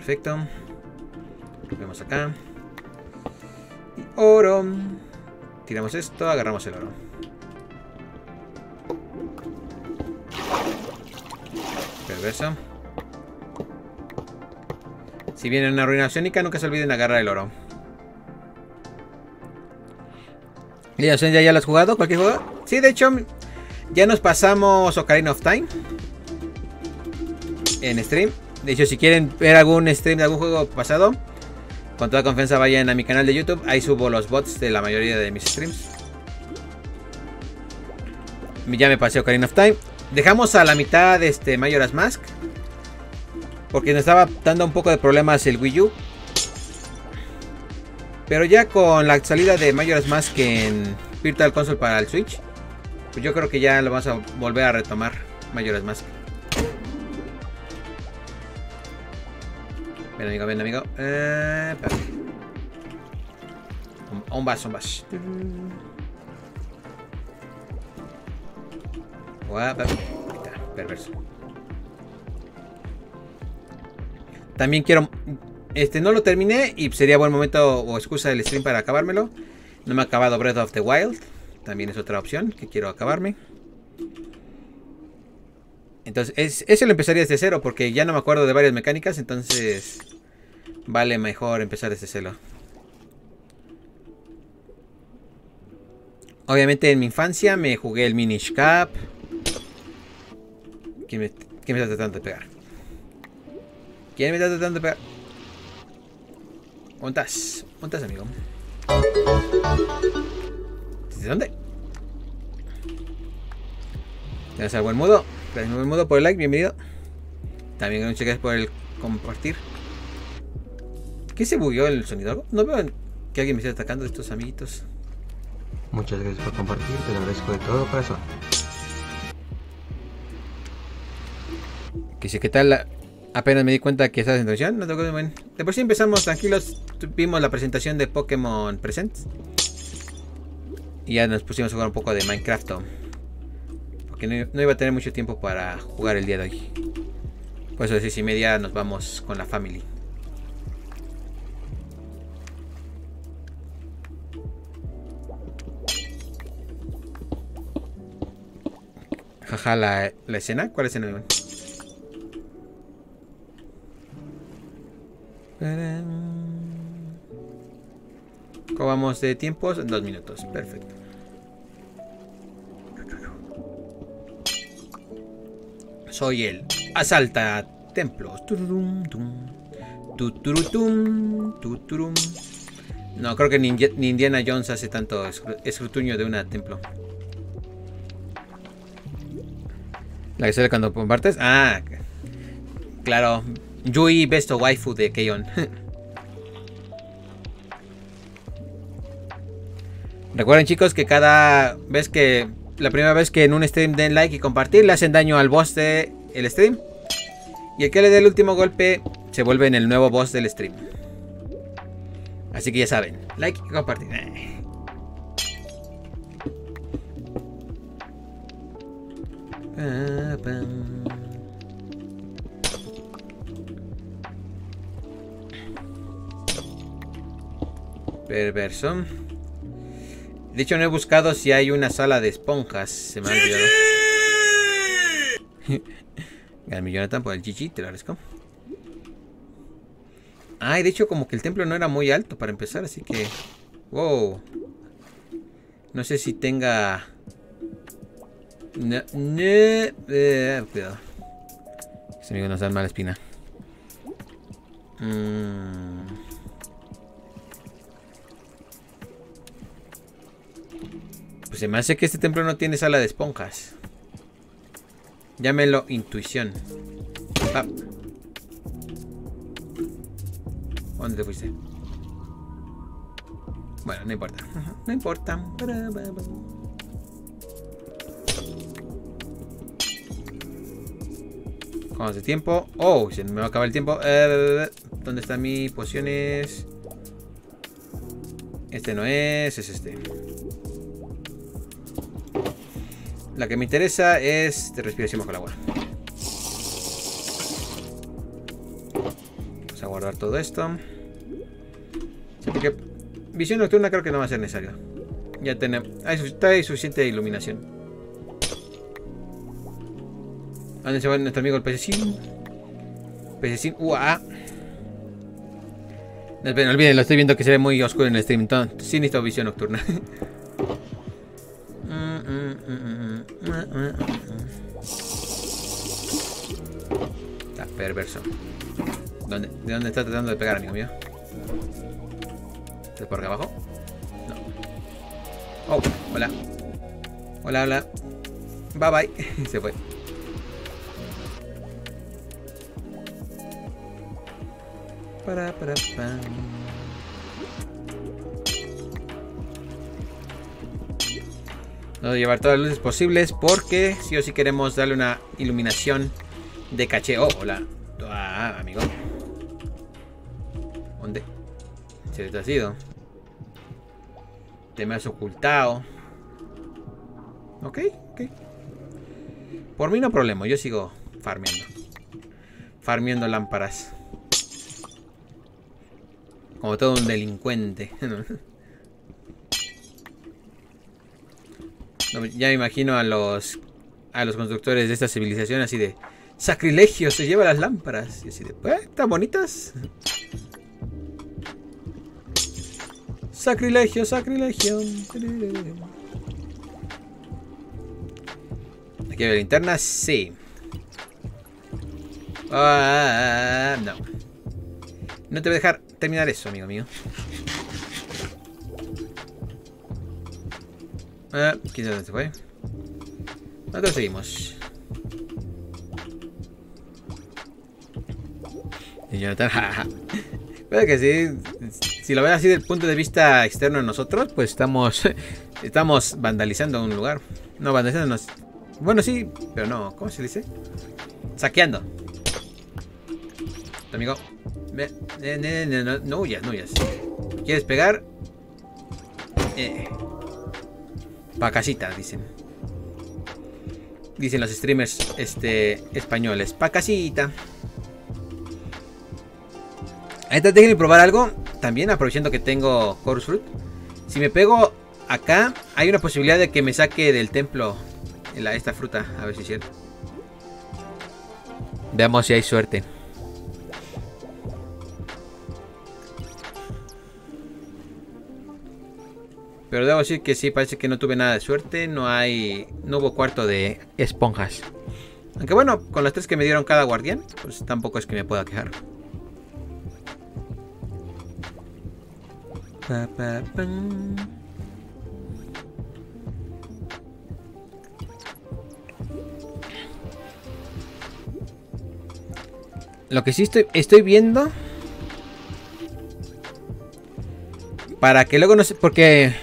Perfecto. Vemos acá. oro. Tiramos esto, agarramos el oro. Perverso. Si viene una ruina oceánica, nunca se olviden agarrar el oro. ¿Ya, ya lo has jugado? ¿Cualquier juego? Sí, de hecho, ya nos pasamos Ocarina of Time. En stream. De hecho, si quieren ver algún stream de algún juego pasado, con toda confianza vayan a mi canal de YouTube. Ahí subo los bots de la mayoría de mis streams. Ya me pasé Ocarina of Time. Dejamos a la mitad este Majora's Mask. Porque nos estaba dando un poco de problemas el Wii U. Pero ya con la salida de Majora's Mask en Virtual Console para el Switch, pues yo creo que ya lo vamos a volver a retomar Majora's Mask. Ven amigo, ven amigo. Eh, un un vaso. perverso. También quiero este, no lo terminé y sería buen momento o excusa del stream para acabármelo. No me ha acabado Breath of the Wild. También es otra opción que quiero acabarme. Entonces, ese lo empezaría desde cero porque ya no me acuerdo de varias mecánicas. Entonces, vale mejor empezar desde cero. Obviamente en mi infancia me jugué el Minish Cap. ¿Quién me, está tratando de pegar? ¿Quién me está tratando de pegar? ¿Dónde estás, amigo? ¿De dónde? Gracias al buen mudo. Gracias al buen mudo por el like, bienvenido. También muchas gracias por el compartir. ¿Qué se bugueó el sonido? No veo que alguien me esté atacando de estos amiguitos. Muchas gracias por compartir, te lo agradezco de todo corazón. Que sé qué tal la, Apenas me di cuenta que estás en transmisión. No tengo bueno. De por sí empezamos tranquilos. Vimos la presentación de Pokémon Presents. Y ya nos pusimos a jugar un poco de Minecraft. Porque no, iba a tener mucho tiempo para jugar el día de hoy. Por eso de seis y media nos vamos con la family. Jaja, la, la escena. ¿Cuál escena? ¿Cómo vamos de tiempos? Dos minutos. Perfecto. Soy el asalta templos. No, creo que ni Indiana Jones hace tanto escrutinio de una templo. La que sale cuando compartes. Ah, claro. Yui Besto Waifu de Keion. Recuerden chicos que cada vez que... La primera vez que en un stream den like y compartir le hacen daño al boss del el stream. Y el que le dé el último golpe se vuelve en el nuevo boss del stream. Así que ya saben, like y compartir. Perverso. De hecho, no he buscado si hay una sala de esponjas. Se me ha olvidado. Jonathan por el GG, te lo agradezco. Ay, de hecho, como que el templo no era muy alto para empezar, así que. Wow. No sé si tenga. No, no, eh, cuidado. Ese amigo nos da mala espina. Mmm. Pues se me hace que este templo no tiene sala de esponjas. Llámelo intuición. Ah. ¿Dónde te fuiste? Bueno, no importa. No importa. Vamos de tiempo. Oh, se me va a acabar el tiempo. Eh, ¿Dónde están mis pociones? Este no es, es este. La que me interesa es de respiración bajo el agua. Vamos a guardar todo esto. Porque visión nocturna creo que no va a ser necesario. Ya tenemos. Hay, suficiente iluminación. ¿Dónde se va nuestro amigo el pececín? Pececín. ¡Uah! No, no olviden, lo estoy viendo que se ve muy oscuro en el stream. Entonces, sí necesito visión nocturna. Está perverso. ¿Dónde, ¿De dónde está tratando de pegar, amigo mío? ¿De por acá abajo? No. Oh, hola. Hola, hola. Bye bye. Se fue. Para, para, pam. Vamos a llevar todas las luces posibles porque si o si queremos darle una iluminación de caché. Oh, hola. Ah, amigo. ¿Dónde? Se te has ido. Te me has ocultado. Ok, ok. Por mí no problema, yo sigo farmeando. Farmeando lámparas. Como todo un delincuente. ya me imagino a los a los constructores de esta civilización así de sacrilegio, se lleva las lámparas. Y así de, ¿eh? ¿Están bonitas? Sacrilegio, sacrilegio. Aquí hay linterna, sí. Ah, no. No te voy a dejar terminar eso, amigo mío. Ah, ¿quién sabe dónde se fue? Nosotros seguimos. Y Jonathan, Puede que sí. Si lo ves así del punto de vista externo de nosotros, pues estamos estamos vandalizando un lugar. No, vandalizándonos. Bueno, sí, pero no. ¿Cómo se dice? Saqueando. Amigo. No, no huyas, no huyas. ¿Quieres pegar? Eh. Pa' casita, dicen. Dicen los streamers este, españoles. Pa' casita. Ahorita déjenme probar algo. También aprovechando que tengo Chorus Fruit. Si me pego acá, hay una posibilidad de que me saque del templo esta fruta. A ver si es cierto. Veamos si hay suerte. Pero debo decir que sí, parece que no tuve nada de suerte. No hay. No hubo cuarto de esponjas. Aunque bueno, con las tres que me dieron cada guardián, pues tampoco es que me pueda quejar. Lo que sí estoy, estoy viendo. Para que luego no se. Porque.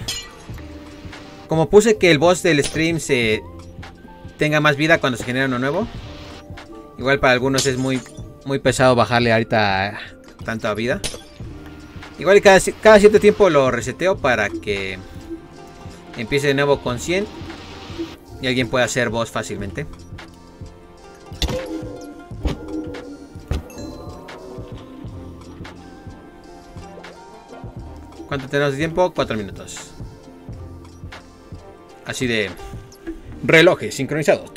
Como puse que el boss del stream se. Tenga más vida cuando se genera uno nuevo. Igual para algunos es muy. Muy pesado bajarle ahorita tanta vida. Igual cada, cada cierto tiempo lo reseteo para que empiece de nuevo con 100 y alguien pueda hacer boss fácilmente. ¿Cuánto tenemos de tiempo? 4 minutos. Así de relojes sincronizados.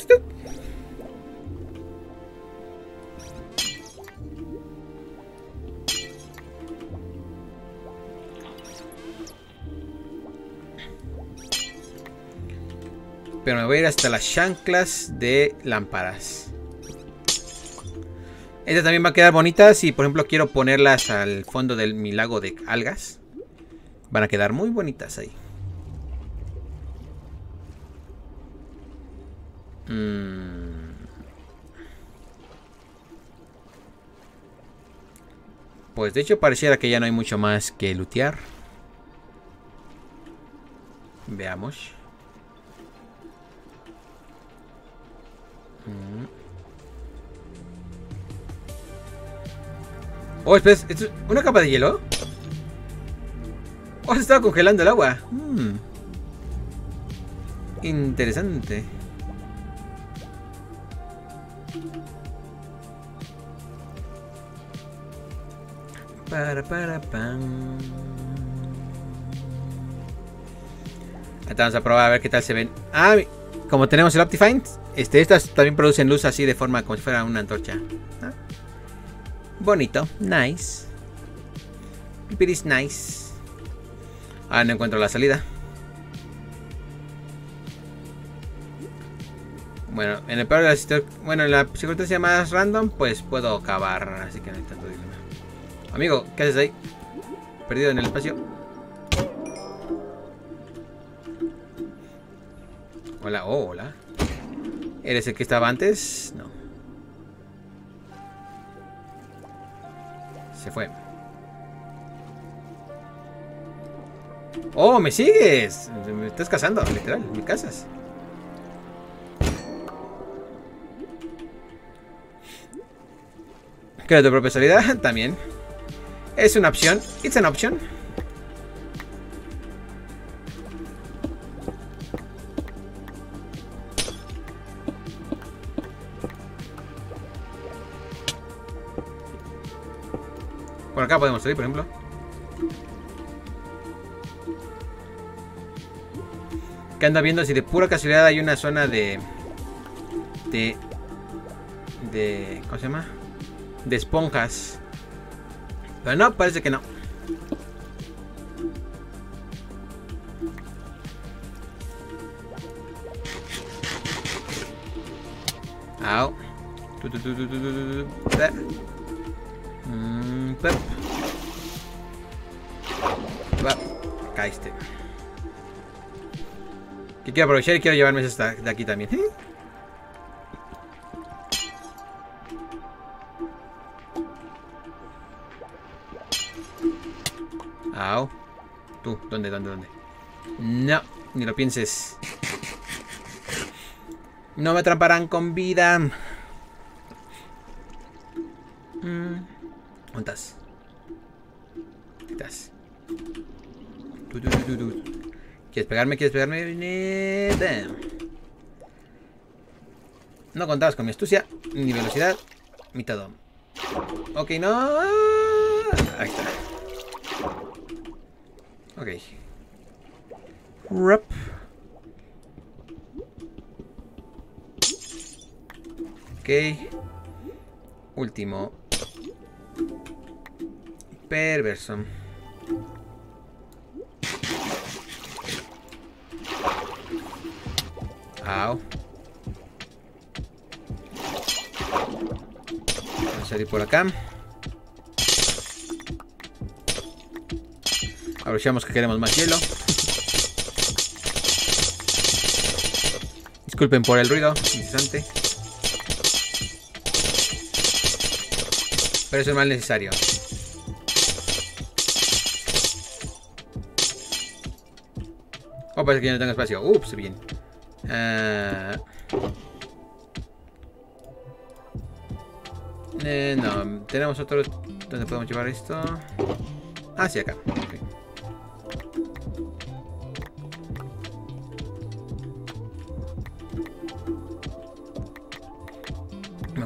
Pero me voy a ir hasta las chanclas de lámparas. Esta también va a quedar bonita si por ejemplo quiero ponerlas al fondo de mi lago de algas. Van a quedar muy bonitas ahí. Mm. Pues de hecho pareciera que ya no hay mucho más que lutear. Veamos. Oh, espera, ¿esto es una capa de hielo? Oh, se estaba congelando el agua. Hmm. Interesante. Para, para, pam. Vamos a probar a ver qué tal se ven. Ah, como tenemos el Optifine, este, estas también producen luz así de forma como si fuera una antorcha. Bonito, nice. It is nice. Ah, no encuentro la salida. Bueno, en el peor de las bueno, en la circunstancia más random, pues puedo cavar, así que no hay tanto dilema. Amigo, ¿qué haces ahí? Perdido en el espacio. Hola, oh, hola. ¿Eres el que estaba antes? No. Se fue. Oh, me sigues. Me estás cazando, literal. Me cazas. Crea tu propia salida también. Es una opción. It's an option. Por acá podemos salir, por ejemplo. Que anda viendo si de pura casualidad hay una zona de. De. De. ¿Cómo se llama? De esponjas. Pero no, parece que no. Au. Caíste. Que quiero aprovechar y quiero llevarme esta de aquí también. ¿Dónde, dónde, dónde? No, ni lo pienses. No me atraparán con vida. Mm. ¿Dónde tu. ¿Quieres pegarme? ¿Quieres pegarme? No contabas con mi astucia, ni velocidad, ni todo. Ok, no. Ahí está. Ok. Rup. Ok. Último. Perverso. Au. Vamos a salir por acá. Aprovechamos que queremos más hielo. Disculpen por el ruido incesante. Pero es mal necesario. Oh, parece que ya no tengo espacio. Ups, bien. Ah. Eh, no, tenemos otro donde podemos llevar esto. Hacia acá. ok.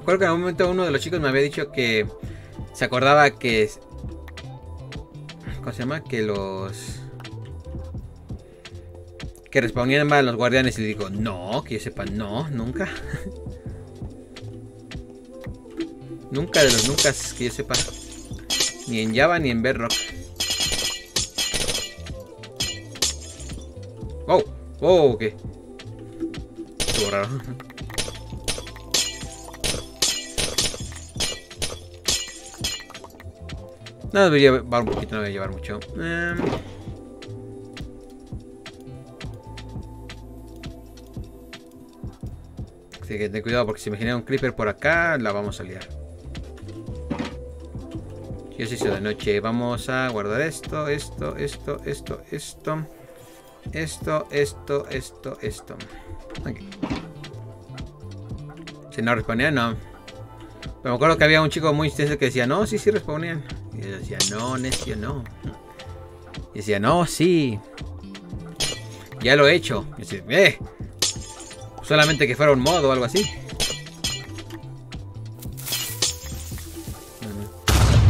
Acuerdo que en algún momento uno de los chicos me había dicho que se acordaba que. ¿Cómo se llama? Que los. Que respawnían a los guardianes. Y le digo, no, que yo sepa, no, nunca. nunca de los nunca que yo sepa. Ni en Java ni en Bedrock. Oh, oh, ¿qué? Estuvo raro. No, debería llevar un poquito, no voy a llevar mucho. Em. Así que ten cuidado porque si me genera un creeper por acá, la vamos a liar. Ya se hizo de noche. Vamos a guardar esto, esto, esto, esto, esto. Esto, esto, esto, esto. Ok. Si no responía, no. Pero me acuerdo que había un chico muy intenso que decía, no, sí, sí respawnean. Y yo decía, no, necio, no. Y decía, no, sí. Ya lo he hecho. Y decía, eh. Solamente que fuera un modo o algo así.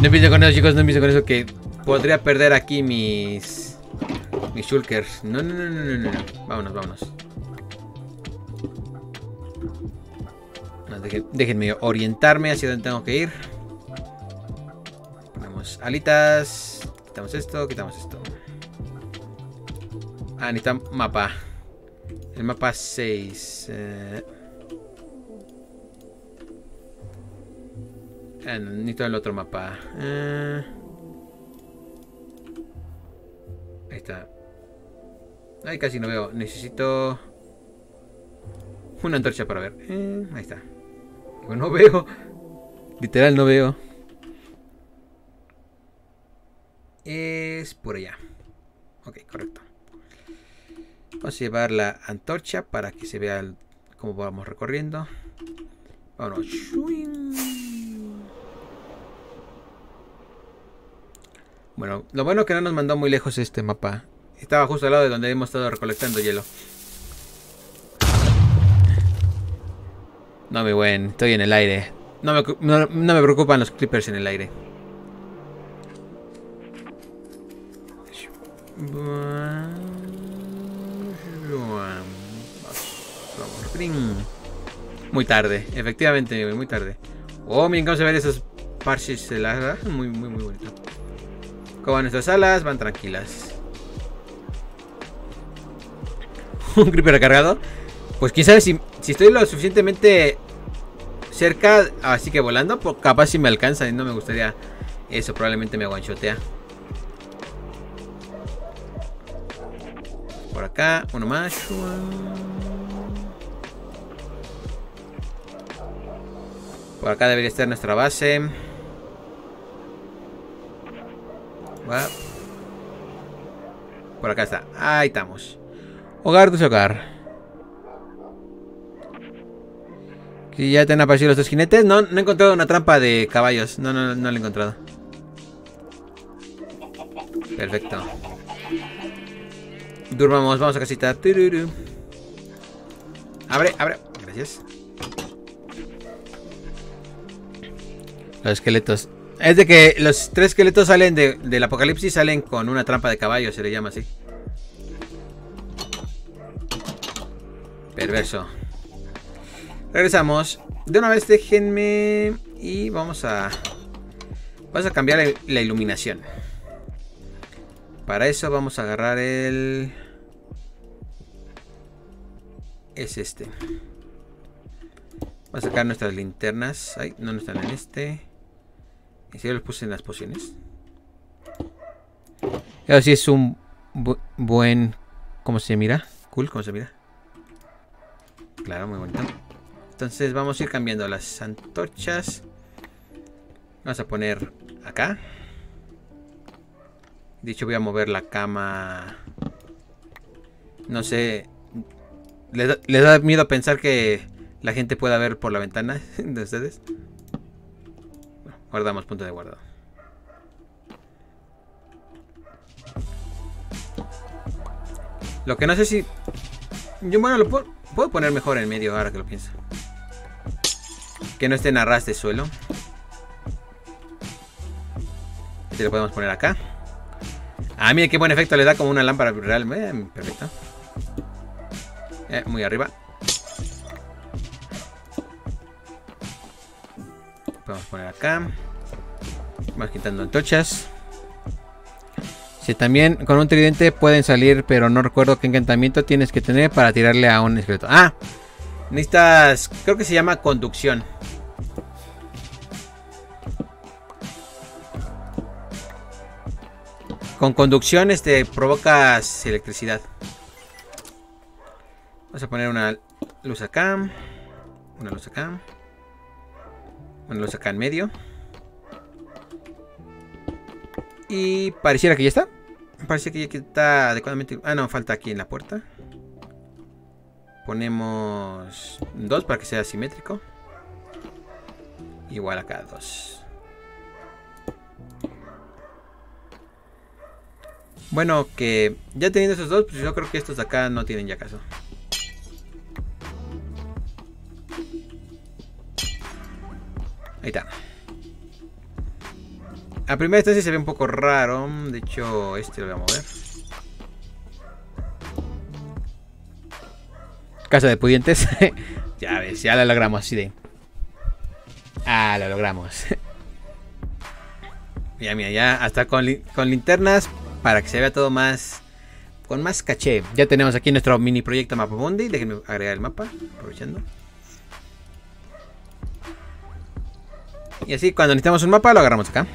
No empiezo con eso, chicos, no empiezo con eso que podría perder aquí mis... Mis shulkers. No, no, no, no, no, no. Vámonos, vámonos. Déjenme orientarme hacia dónde tengo que ir. Alitas. Quitamos esto, quitamos esto. Ah, necesitamos mapa. El mapa 6. Eh... Ah, necesito el otro mapa. Eh, Ahí está. Ahí casi no veo. Necesito una antorcha para ver. Eh, ahí está. No veo. Literal no veo. Es por allá. Ok, correcto. Vamos a llevar la antorcha para que se vea cómo vamos recorriendo. Vámonos. Bueno, lo bueno que no nos mandó muy lejos este mapa. Estaba justo al lado de donde hemos estado recolectando hielo. No me buen, estoy en el aire. No me, preocupan los creepers en el aire. Muy tarde, efectivamente, muy tarde. Oh, miren cómo se ven esos parches de la... Muy, muy, muy bonito. Como nuestras alas, van tranquilas. Un creeper recargado. Pues quién sabe si, si estoy lo suficientemente cerca, así que volando, pues capaz si me alcanza y no me gustaría eso, probablemente me aguanchotea. Por acá, uno más. Por acá debería estar nuestra base. Por acá está. Ahí estamos. Hogar de hogar. ¿Y ya te han aparecido los dos jinetes? No, no he encontrado una trampa de caballos. No, no, no la he encontrado. Perfecto. Durmamos, vamos a casita. Abre, abre. Gracias. Los esqueletos. Es de que los tres esqueletos salen de- del apocalipsis, salen con una trampa de caballo, se le llama así. Perverso. Regresamos. De una vez déjenme. Y vamos a. Vamos a cambiar la iluminación. Para eso vamos a agarrar el. Es este. Vamos a sacar nuestras linternas. Ay, no, están en este. ¿Y si yo los puse en las pociones? Ahora sí es un bu- buen. ¿Cómo se mira? Cool, ¿cómo se mira? Claro, muy bonito. Entonces vamos a ir cambiando las antorchas. Vamos a poner acá. Dicho, voy a mover la cama. No sé. ¿Les da, miedo pensar que la gente pueda ver por la ventana de ustedes? Bueno, guardamos punto de guardado. Lo que no sé si. Yo, bueno, lo puedo, puedo poner mejor en medio ahora que lo pienso. Que no estén a ras de suelo. Este lo podemos poner acá. Ah, mire qué buen efecto le da como una lámpara real. Perfecto. Eh, muy arriba. Podemos poner acá. Vamos quitando antorchas. Si también con un tridente pueden salir, pero no recuerdo qué encantamiento tienes que tener para tirarle a un esqueleto. Ah, necesitas, creo que se llama conducción. Con conducción este, provocas electricidad. Vamos a poner una luz acá. Una luz acá. Una luz acá en medio. Y pareciera que ya está. Parece que ya está adecuadamente. Ah, no, falta aquí en la puerta. Ponemos dos para que sea simétrico. Igual acá 2. Bueno, que ya teniendo esos dos, pues yo creo que estos de acá no tienen ya caso. Ahí está. A primera instancia se ve un poco raro. De hecho, este lo voy a mover. Casa de pudientes. ya ves, ya la logramos así. Ah, lo logramos. mira, mira, ya hasta con, con linternas para que se vea todo más. Con más caché. Ya tenemos aquí nuestro mini proyecto Mapa Mundi. Déjenme agregar el mapa, aprovechando. Y así, cuando necesitamos un mapa, lo agarramos acá.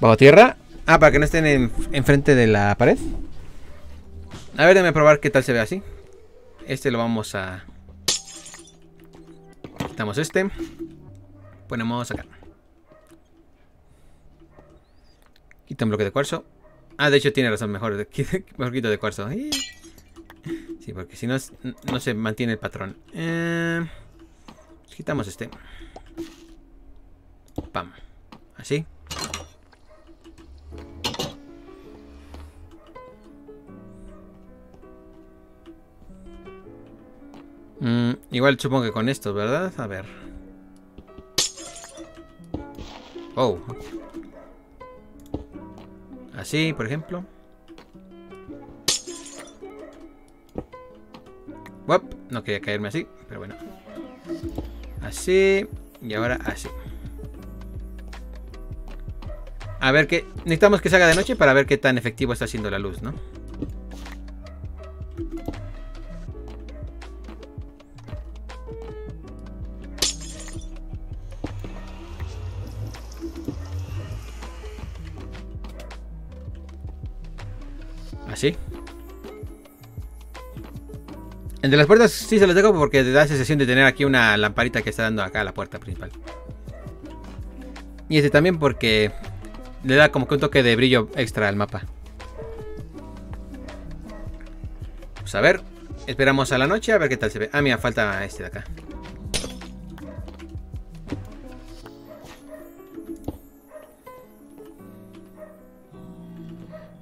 Bajo tierra. Ah, para que no estén enfrente de la pared. A ver, déjame probar qué tal se ve así. Este lo vamos a... Quitamos este. Ponemos acá. Quita un bloque de cuarzo. Ah, de hecho tiene razón, mejor, mejor quito de cuarzo. Sí, porque si no, no se mantiene el patrón. Eh, quitamos este. Pam. Así. Mm, igual supongo que con esto, ¿verdad? A ver. Oh. Así, por ejemplo. no quería caerme así, pero bueno. Así. Y ahora así. A ver qué... Necesitamos que se haga de noche para ver qué tan efectivo está haciendo la luz, ¿no? Así. Entre las puertas sí se los dejo porque te da sensación de tener aquí una lamparita que está dando acá a la puerta principal. Y este también porque le da como que un toque de brillo extra al mapa. Pues a ver, esperamos a la noche a ver qué tal se ve. Ah, mira, falta este de acá.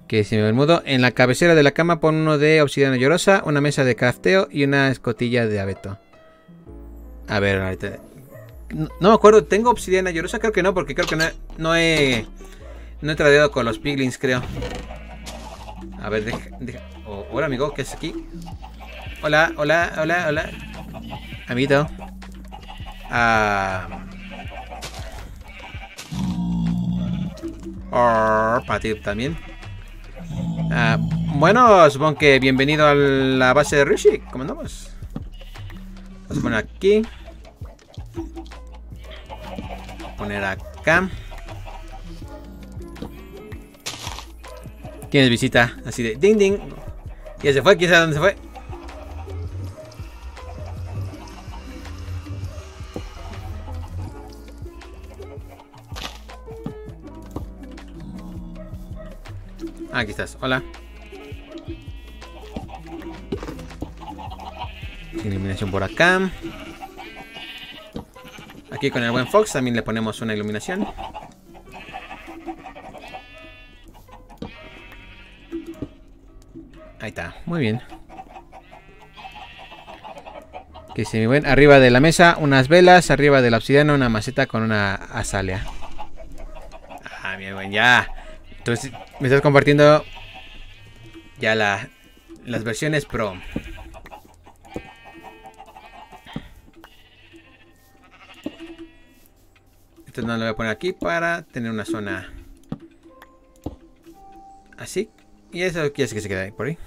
Que si me mudo, en la cabecera de la cama pon uno de obsidiana llorosa, una mesa de crafteo y una escotilla de abeto. A ver, ahorita. No, me acuerdo, ¿tengo obsidiana llorosa? Creo que no, porque creo que no he no he traído con los piglins, creo. A ver, deja, oh, hola, amigo, ¿qué es aquí? Hola, hola, hola, hola. Amito. Ah. Para ti también. Ah, bueno, supongo que bienvenido a la base de Rishi. ¿Cómo andamos? Vamos a poner aquí. Poner acá. ¿Quién visita? Así de ding ding. ¿Quién se fue? ¿Quién sabe dónde se fue? Ah, aquí estás. Hola. Iluminación por acá. Aquí con el buen Fox también le ponemos una iluminación. Muy bien. Que se me ven arriba de la mesa unas velas, arriba de la obsidiana una maceta con una azalea. Ah, bien, buen, ya. Entonces, me estás compartiendo ya la, las versiones pro. Esto no lo voy a poner aquí para tener una zona así. Y eso quiere que se quede ahí por ahí.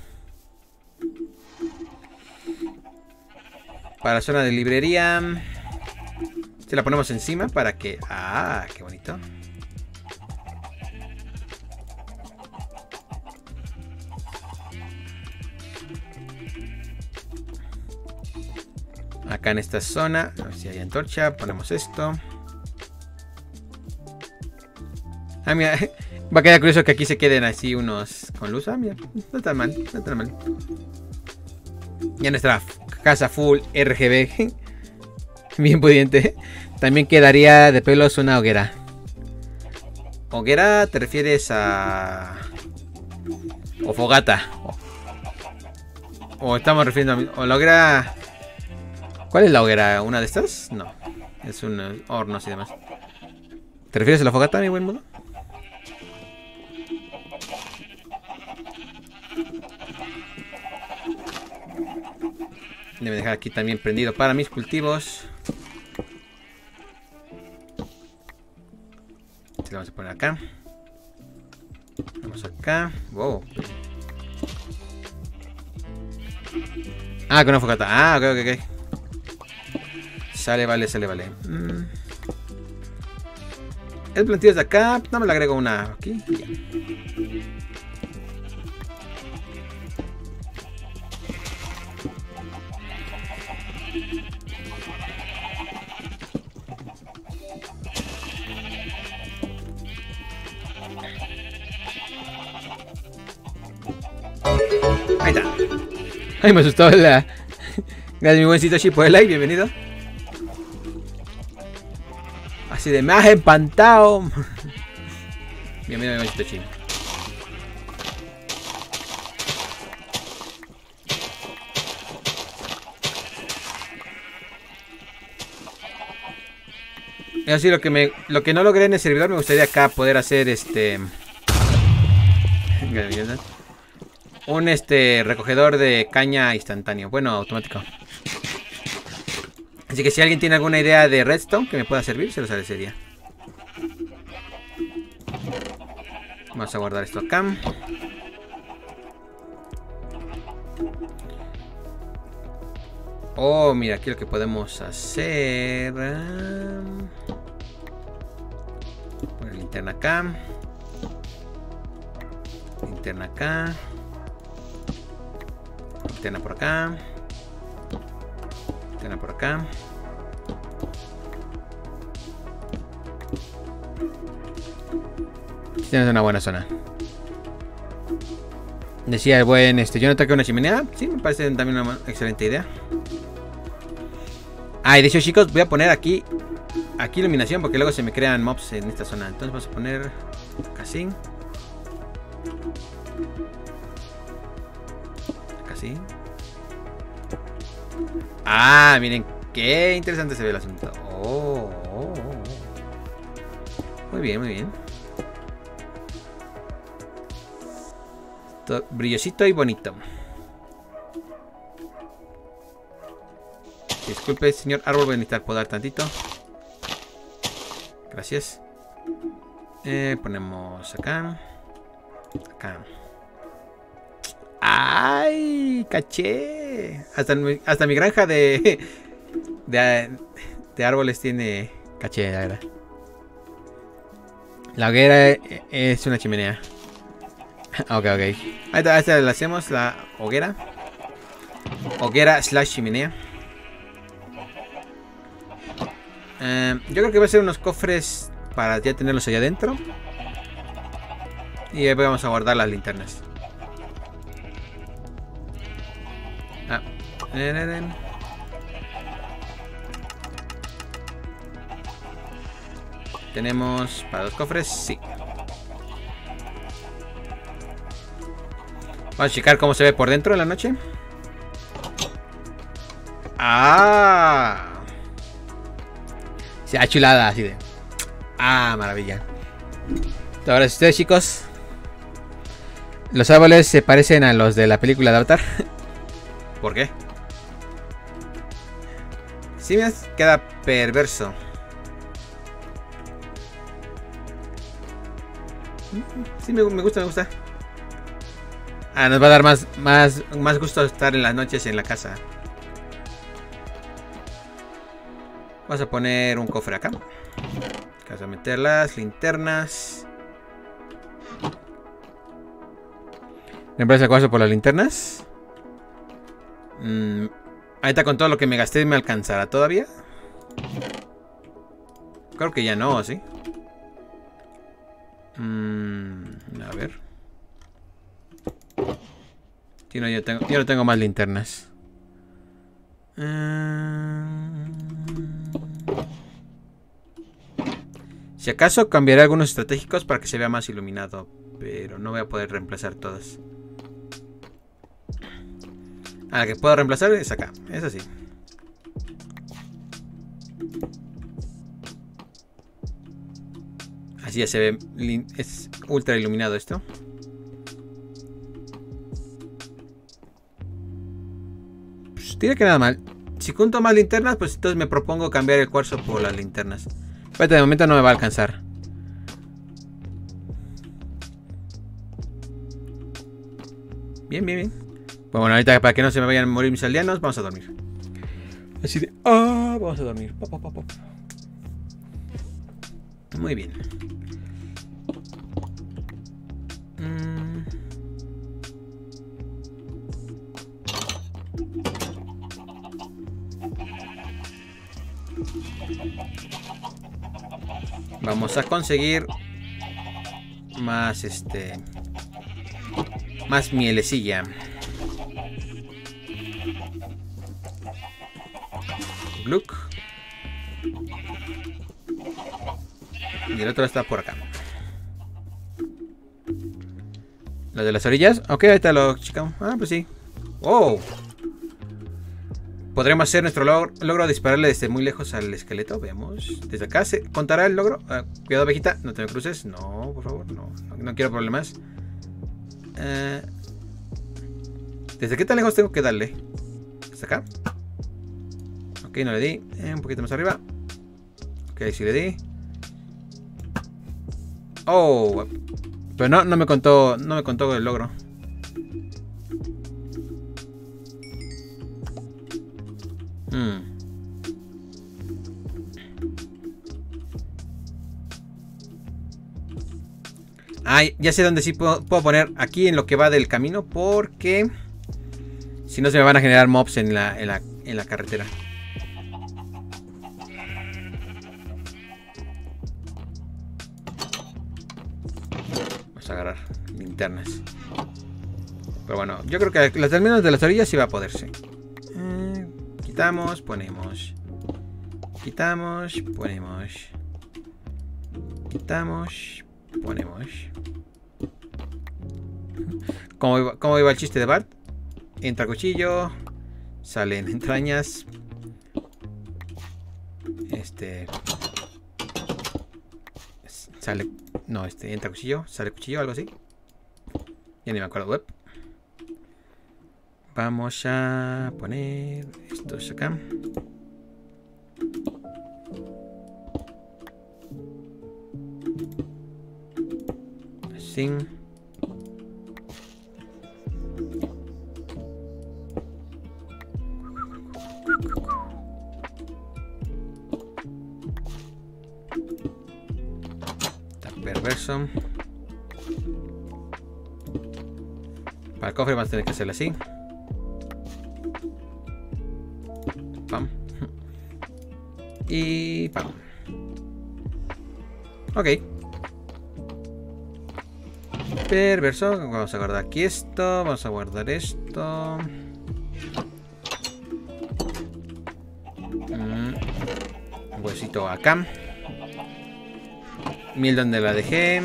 Para la zona de librería. Se la ponemos encima para que... Ah, qué bonito. Acá en esta zona, a ver si hay antorcha, ponemos esto. Ah, mira, va a quedar curioso que aquí se queden así unos con luz. Ah, mira, no está mal, no está mal. Ya nuestra casa full RGB. Bien pudiente. también quedaría de pelos una hoguera. ¿Hoguera te refieres a... o fogata? O, estamos refiriendo a... O la hoguera... ¿Cuál es la hoguera? ¿Una de estas? No. Es un horno y demás. ¿Te refieres a la fogata, mi buen modo? Debe dejar aquí también prendido para mis cultivos. Este lo vamos a poner acá. Vamos acá. Wow. Ah, con una fogata. Ah, ok, ok, ok. Sale, vale, sale, vale. Mm. El plantillo es de acá. No me le agrego una aquí. Ahí está. Ay, me asustó la. Gracias, mi buen Sitoshi, por el like. Bienvenido. Así de me has empantado. Bienvenido, mi buen Sitoshi. Así lo que me lo que no logré en el servidor me gustaría acá poder hacer este un este recogedor de caña instantáneo, bueno, automático. Así que si alguien tiene alguna idea de redstone que me pueda servir, se los agradecería. Vamos a guardar esto acá. Oh, mira, aquí lo que podemos hacer. Poner linterna acá. Linterna acá. Linterna por acá. Linterna por acá. Tienes una buena zona. Decía el buen este, yo no toqué una chimenea. Sí, me parece también una excelente idea. Ah, y de hecho chicos, voy a poner aquí Aquí iluminación porque luego se me crean mobs en esta zona Entonces vamos a poner Casi Casi Ah, miren Qué interesante se ve el asunto oh, oh, oh. Muy bien, muy bien Brillosito y bonito Disculpe, señor árbol, voy a necesitar podar tantito. Gracias. Eh, ponemos acá. Acá. ¡Ay! ¡Caché! Hasta hasta mi granja de, de, árboles tiene caché, la verdad. La hoguera es una chimenea. ok, ok. Ahí está, ahí le hacemos la hoguera. Hoguera slash chimenea. Eh, yo creo que va a ser unos cofres para ya tenerlos allá adentro. Y ahí vamos a guardar las linternas. Ah. Tenemos para dos cofres, sí. Vamos a checar cómo se ve por dentro en la noche. Ah. Se ha chulada así de. Ah, maravilla. Ahora ustedes, chicos. Los árboles se parecen a los de la película de Avatar. ¿Por qué? Me queda perverso. Sí, me, gusta, me gusta. Ah, nos va a dar más, más, más gusto estar en las noches en la casa. Vamos a poner un cofre acá. Vamos a meter las linternas. ¿Me parece cosa por las linternas? Mm, está con todo lo que me gasté me alcanzará todavía. Creo que ya no, ¿sí? Mm, a ver. yo, no tengo más linternas. Mm. Si acaso cambiaré algunos estratégicos para que se vea más iluminado. Pero no voy a poder reemplazar todas. A la que puedo reemplazar es acá. Es así. Así ya se ve. Es ultra iluminado esto. Pues tiene que nada mal. Si junto más linternas, pues entonces me propongo cambiar el cuarzo por las linternas. Pero de momento no me va a alcanzar. Bien, bien, bien. Bueno, ahorita para que no se me vayan a morir mis aldeanos, vamos a dormir. Así de... Ah, vamos a dormir. Muy bien. Mm. Vamos a conseguir más este más mielecilla. Gluck. Y el otro está por acá. ¿Lo de las orillas? Ok, ahorita lo chicamos. Ah, pues sí. ¡Oh! Podremos hacer nuestro logro, dispararle desde muy lejos al esqueleto. Veamos. Desde acá se contará el logro. Ah, cuidado, abejita. No te me cruces. No, por favor. No, no, quiero problemas. Eh, ¿Desde qué tan lejos tengo que darle? ¿Hasta acá? Ok, no le di. Eh, un poquito más arriba. Ok, sí le di. Oh. Pero no, no me contó. No me contó el logro. Hmm. Ah, ya sé dónde sí puedo, poner aquí en lo que va del camino porque si no se me van a generar mobs en la, en la, en la carretera. Pero bueno, yo creo que los términos de las orillas sí va a poderse. Quitamos, ponemos. Quitamos, ponemos. Quitamos, ponemos. ¿Cómo iba, cómo iba el chiste de Bart? Entra cuchillo. Salen entrañas. Este. Sale. No, este. Entra cuchillo. Sale cuchillo, algo así. Ya ni me acuerdo web. Vamos a poner estos acá. Así. Perverso. Para el cofre vamos a tener que hacerlo así. Y... ¡pam! Ok. Perverso. Vamos a guardar aquí esto. Vamos a guardar esto. Mm. huesito acá. Miel donde la dejé.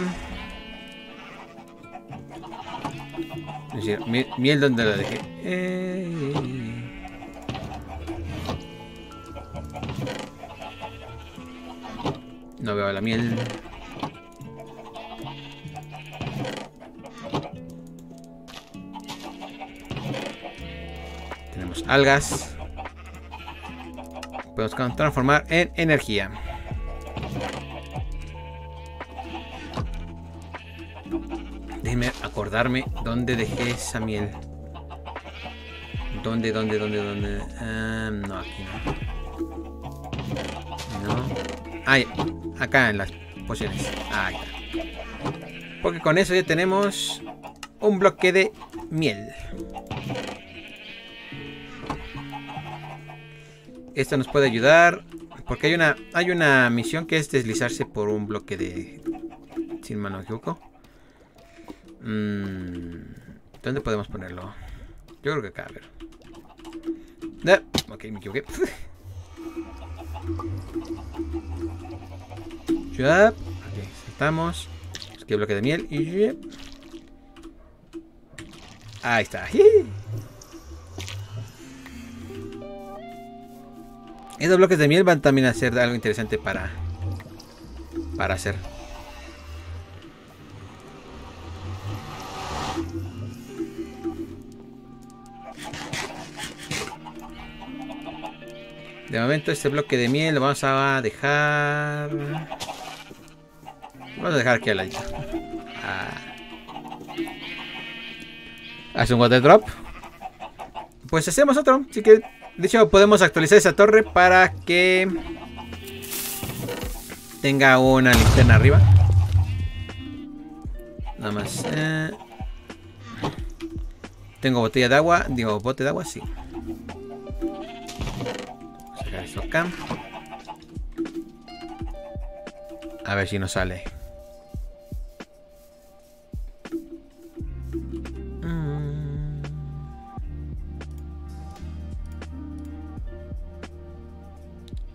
Miel, donde la dejé. Eh, No veo la miel. Tenemos algas. Podemos transformar en energía. Acordarme dónde dejé esa miel. ¿Dónde, dónde, dónde, dónde? Ah, no, aquí no. No. Ay, acá en las pociones. Ahí. Porque con eso ya tenemos un bloque de miel. Esto nos puede ayudar. Porque hay una, hay una misión que es deslizarse por un bloque de... Sin mano equivoco. Mm, ¿Dónde podemos ponerlo? Yo creo que acá, a ver. ok, me equivoqué. cortamos. Aquí bloque de miel. Ahí está. Estos bloques de miel van también a ser algo interesante para, para hacer. De momento este bloque de miel lo vamos a dejar... Vamos a dejar aquí al lado. Ah. Hace un water drop. Pues hacemos otro. Así que, de hecho, podemos actualizar esa torre para que tenga una linterna arriba. Nada más. Eh. Tengo botella de agua. Digo, bote de agua, sí acá. A ver si nos sale. Mm.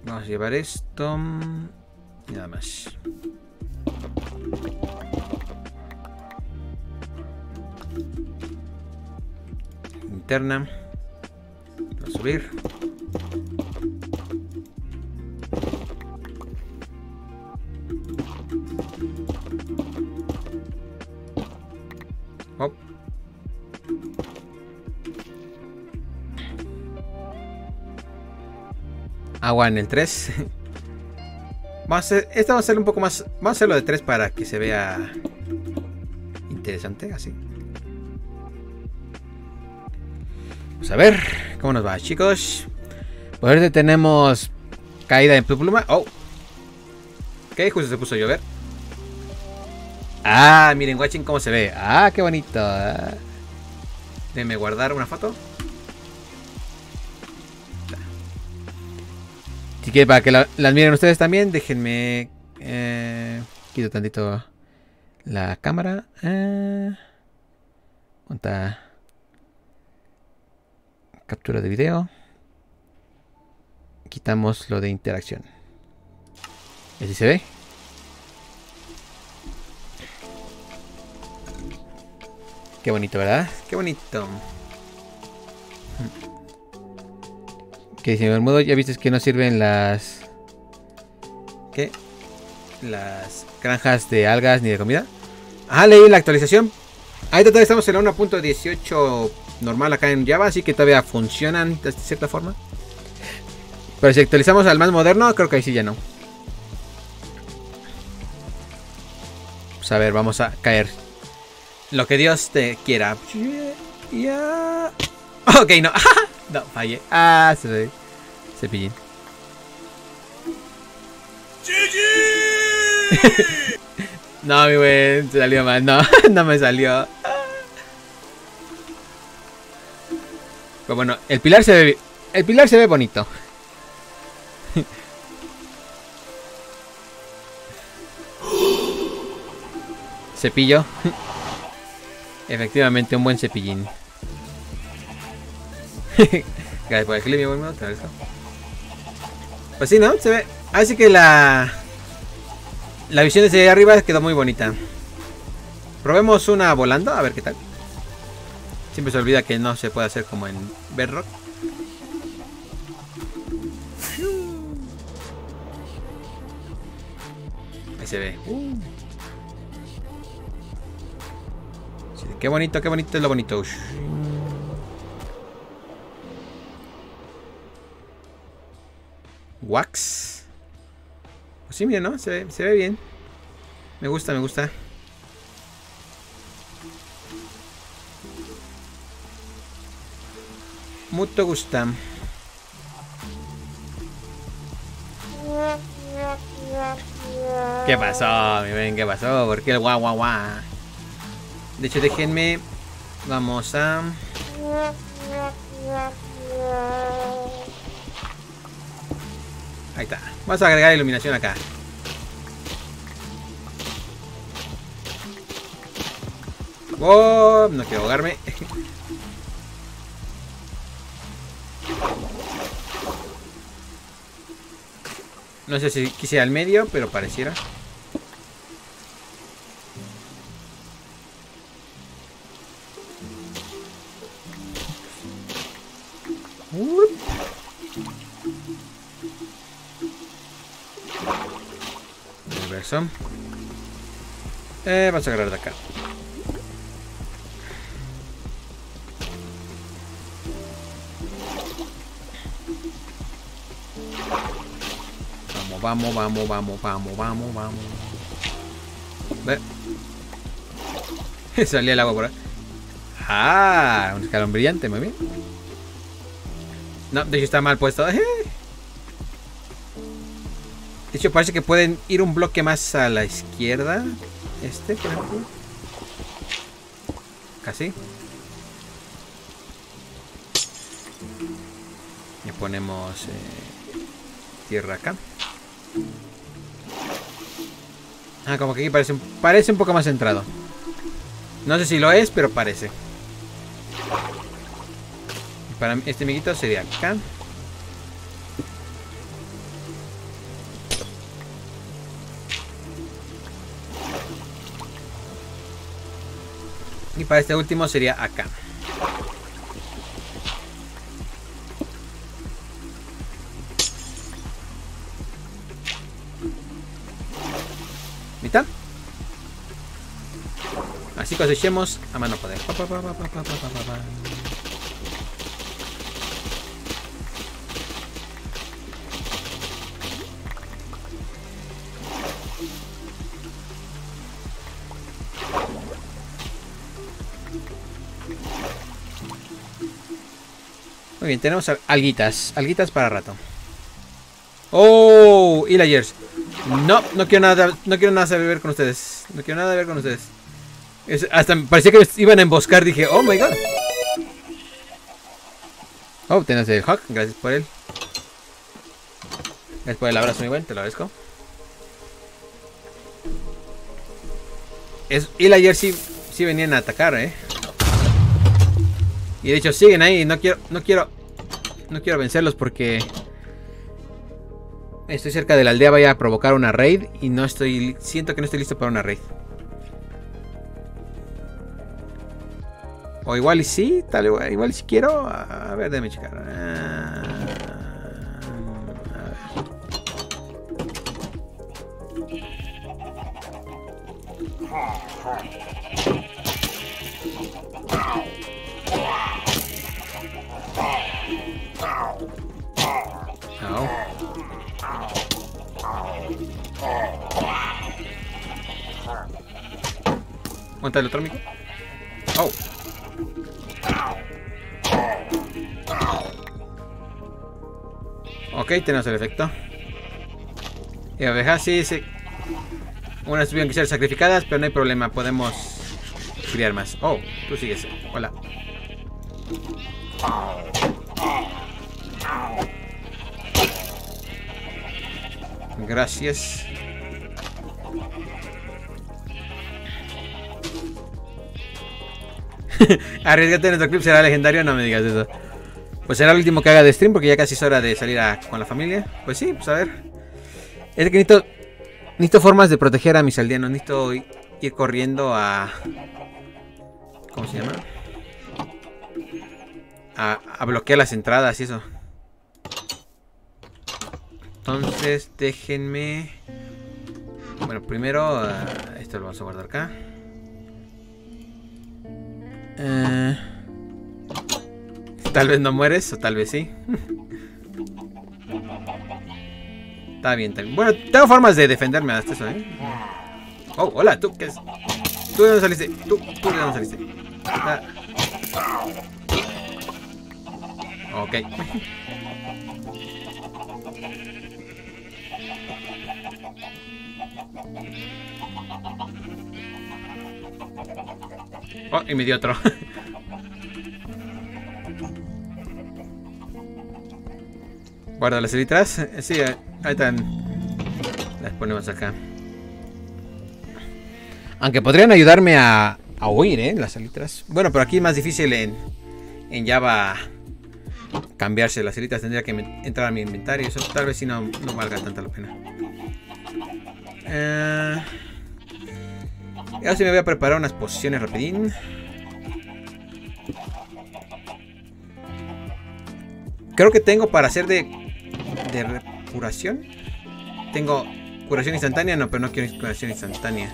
Vamos a llevar esto. Y nada más. Interna. Vamos a subir. Agua en el 3. Vamos a hacer, esta va a ser un poco más. Vamos a hacerlo de 3 para que se vea interesante, así. Vamos a ver cómo nos va, chicos. Por ahorita tenemos caída en pluma. Oh, ok, justo se puso a llover. Ah, miren, watching cómo se ve. Ah, qué bonito. Déjenme guardar una foto. Quieren para que las miren ustedes también, déjenme... Eh, quito tantito la cámara. Eh, Captura de video. Quitamos lo de interacción. ¿Así se ve? Qué bonito, ¿verdad? Qué bonito. Que dice Bermudo, ya viste que no sirven las... ¿Qué? Las granjas de algas ni de comida. Ah, leí la actualización. Ahí todavía estamos en la 1.18 normal acá en Java, así que todavía funcionan de cierta forma. Pero si actualizamos al más moderno, creo que ahí sí ya no. Pues a ver, vamos a caer. Lo que Dios te quiera. Ya. Ok, no. No, fallé. Ah, se ve. Cepillín. no, mi buen, se salió mal. No, no me salió. Pero bueno, el pilar se ve. El pilar se ve bonito. Cepillo. Efectivamente, un buen cepillín. Pues sí, ¿no? Se ve. Así que la. La visión desde arriba quedó muy bonita. Probemos una volando, a ver qué tal. Siempre se olvida que no se puede hacer como en Bedrock. Ahí se ve. Qué bonito, qué bonito es lo bonito. Wax. Pues sí, mira, ¿no? Se ve, se ve bien. Me gusta, me gusta. Mucho gusta. ¿Qué pasó, mi ven? ¿Qué pasó? ¿Por qué el guau guau guau? De hecho, déjenme. Vamos a. Ahí está. Vamos a agregar iluminación acá. Oh, no quiero ahogarme. No sé si quise al medio, pero pareciera. Universo. Eh, vamos a agarrar de acá. Vamos, vamos, vamos, vamos, vamos, vamos, Ve. Salía el agua por ahí. Ah, un escalón brillante, muy bien. No, de hecho está mal puesto. De hecho parece que pueden ir un bloque más a la izquierda. Este, por ejemplo. Casi. Y ponemos eh, tierra acá. Ah, como que aquí parece parece un poco más centrado. No sé si lo es, pero parece. Para este amiguito sería acá. Para este último sería acá. ¿Mitad? Así cosechemos a mano poder. Bien, tenemos alguitas. Alguitas para rato. ¡Oh! Y la Years. No, no quiero nada, no quiero nada ver con ustedes. No quiero nada ver con ustedes. hasta parecía que me iban a emboscar. Dije, oh my god. Oh, tenés el Hawk. Gracias por él. Gracias por el abrazo, muy buen. Te lo agradezco. Es, y Jersey sí venían a atacar, eh. Y de hecho siguen ahí. No quiero, no quiero, no quiero vencerlos porque estoy cerca de la aldea, vaya a provocar una raid y no estoy, siento que no estoy listo para una raid. O igual y sí, tal igual, igual si quiero. A ver, déjame checar. ¿Cuánto el otro amigo? Oh. Ok, tenemos el efecto. Y abejas, sí, sí. Unas tuvieron que ser sacrificadas, pero no hay problema. Podemos criar más. Oh, tú sigues. Hola. Gracias. Arriesgate en nuestro clip, será legendario, no me digas eso. Pues será el último que haga de stream porque ya casi es hora de salir con la familia. Pues sí, pues a ver. Es que necesito, necesito formas de proteger a mis aldeanos. Necesito ir corriendo a... ¿Cómo se llama? A, bloquear las entradas y eso. Entonces, déjenme... Bueno, primero... Uh, esto lo vamos a guardar acá. Eh, tal vez no mueres o tal vez sí. está bien, está bien. Bueno, tengo formas de defenderme hasta eso, ¿eh? Oh, hola, ¿tú qué es? ¿Tú de dónde saliste? ¿Tú, tú de dónde saliste? Ah. Ok. Oh, y me dio otro. Guarda las elitras. Sí, ahí están. Las ponemos acá. Aunque podrían ayudarme a, a huir, ¿eh? Las elitras. Bueno, pero aquí es más difícil en, en Java cambiarse. Las elitras tendría que entrar a mi inventario. Eso tal vez si no, no valga tanta la pena. Eh... Ahora sí me voy a preparar unas posiciones rapidín. creo que tengo para hacer de, de curación. Tengo curación instantánea, no, pero no quiero curación instantánea.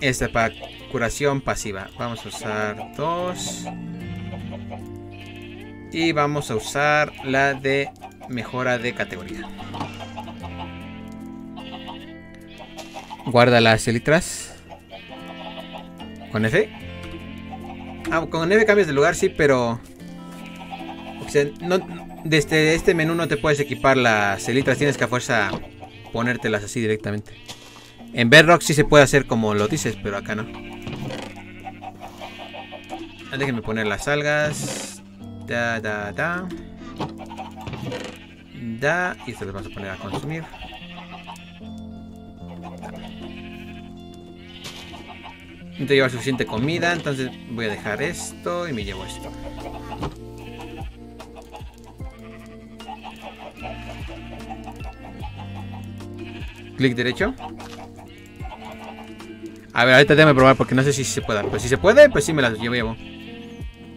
Esta para curación pasiva. Vamos a usar dos. Y vamos a usar la de mejora de categoría. Guarda las elitras. ¿Con F? Ah, con F cambias de lugar, sí, pero... desde este menú no te puedes equipar las elitras. Tienes que a fuerza ponértelas así directamente. En Bedrock sí se puede hacer como lo dices, pero acá no. Ah, déjenme poner las algas. Da, da, da. Da. Y esto lo vamos a poner a consumir. No te lleva suficiente comida, entonces voy a dejar esto y me llevo esto. Clic derecho. A ver, ahorita déjame probar porque no sé si se puede. Pues si se puede, pues sí me las llevo.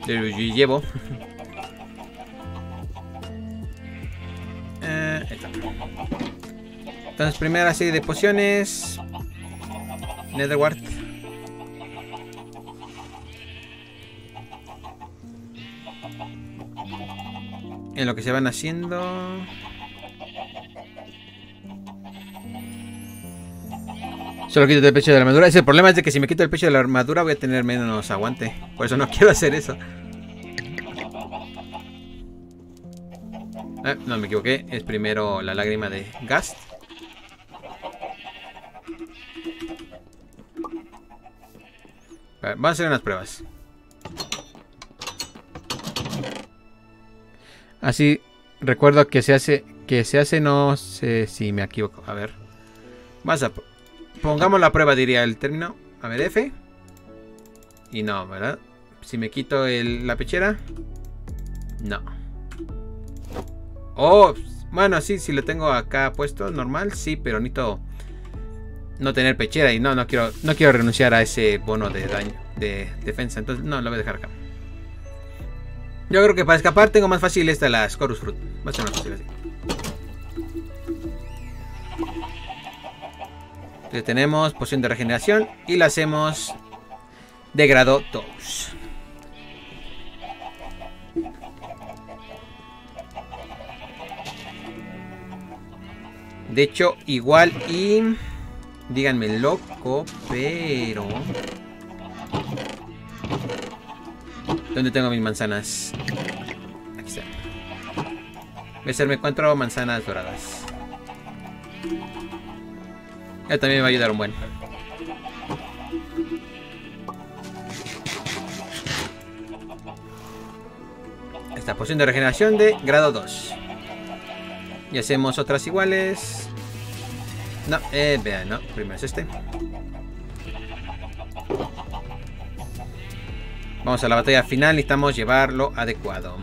llevo. llevo. eh, Entonces, primera serie de pociones. Netherwart. En lo que se van haciendo. Solo quito el pecho de la armadura. Ese problema es de que si me quito el pecho de la armadura voy a tener menos aguante. Por eso no quiero hacer eso. Eh, no me equivoqué. Es primero la lágrima de Gast. vamos a hacer unas pruebas. Así recuerdo que se hace que se hace no sé si me equivoco. A ver. Vas a Pongamos la prueba, diría el término. A ver, F. Y no, ¿verdad? Si me quito la pechera. No. Oh, bueno, sí, si lo tengo acá puesto, normal, sí, pero necesito no tener pechera y no, no quiero, no quiero renunciar a ese bono de daño, de defensa. Entonces, no, lo voy a dejar acá. Yo creo que para escapar tengo más fácil esta, la Scorus Fruit. Va a ser más fácil así. tenemos poción de regeneración y la hacemos de grado 2. De hecho, igual y... Díganme loco, pero... ¿Dónde tengo mis manzanas? Aquí está. Voy a hacerme cuatro manzanas doradas también me va a ayudar un buen. Esta poción de regeneración de grado 2. Y hacemos otras iguales. No, eh, vean, no. Primero es este. Vamos a la batalla final. Necesitamos llevarlo adecuado.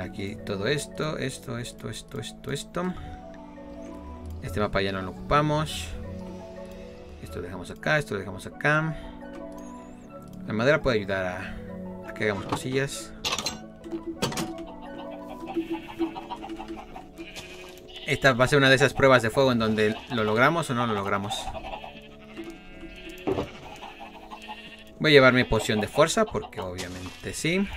aquí todo esto, esto, esto, esto, esto, esto. Este mapa ya no lo ocupamos. Esto lo dejamos acá, esto lo dejamos acá. La madera puede ayudar a, a que hagamos cosillas. Esta va a ser una de esas pruebas de fuego en donde lo logramos o no lo logramos. Voy a llevar mi poción de fuerza porque obviamente sí.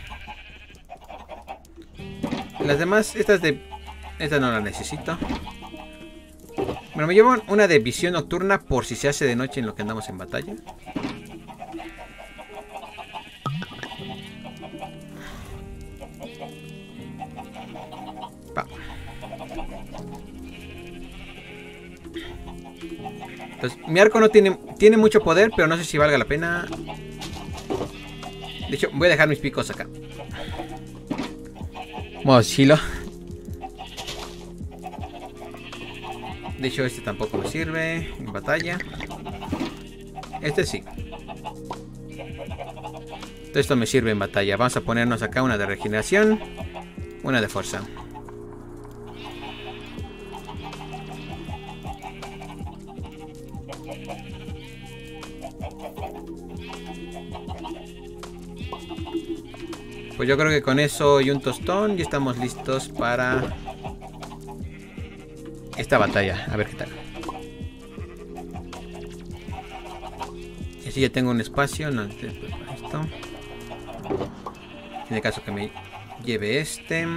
Las demás, estas de... Esta no la necesito. Bueno, me llevo una de visión nocturna por si se hace de noche en lo que andamos en batalla. Mi arco no tiene, tiene mucho poder, pero no sé si valga la pena. De hecho, voy a dejar mis picos acá. Mochilo. De hecho, este tampoco me sirve en batalla. Este sí. Esto me sirve en batalla. Vamos a ponernos acá una de regeneración. Una de fuerza. Pues yo creo que con eso y un tostón ya estamos listos para esta batalla. A ver qué tal. Y así ya tengo un espacio. No, esto. Tiene caso que me lleve este.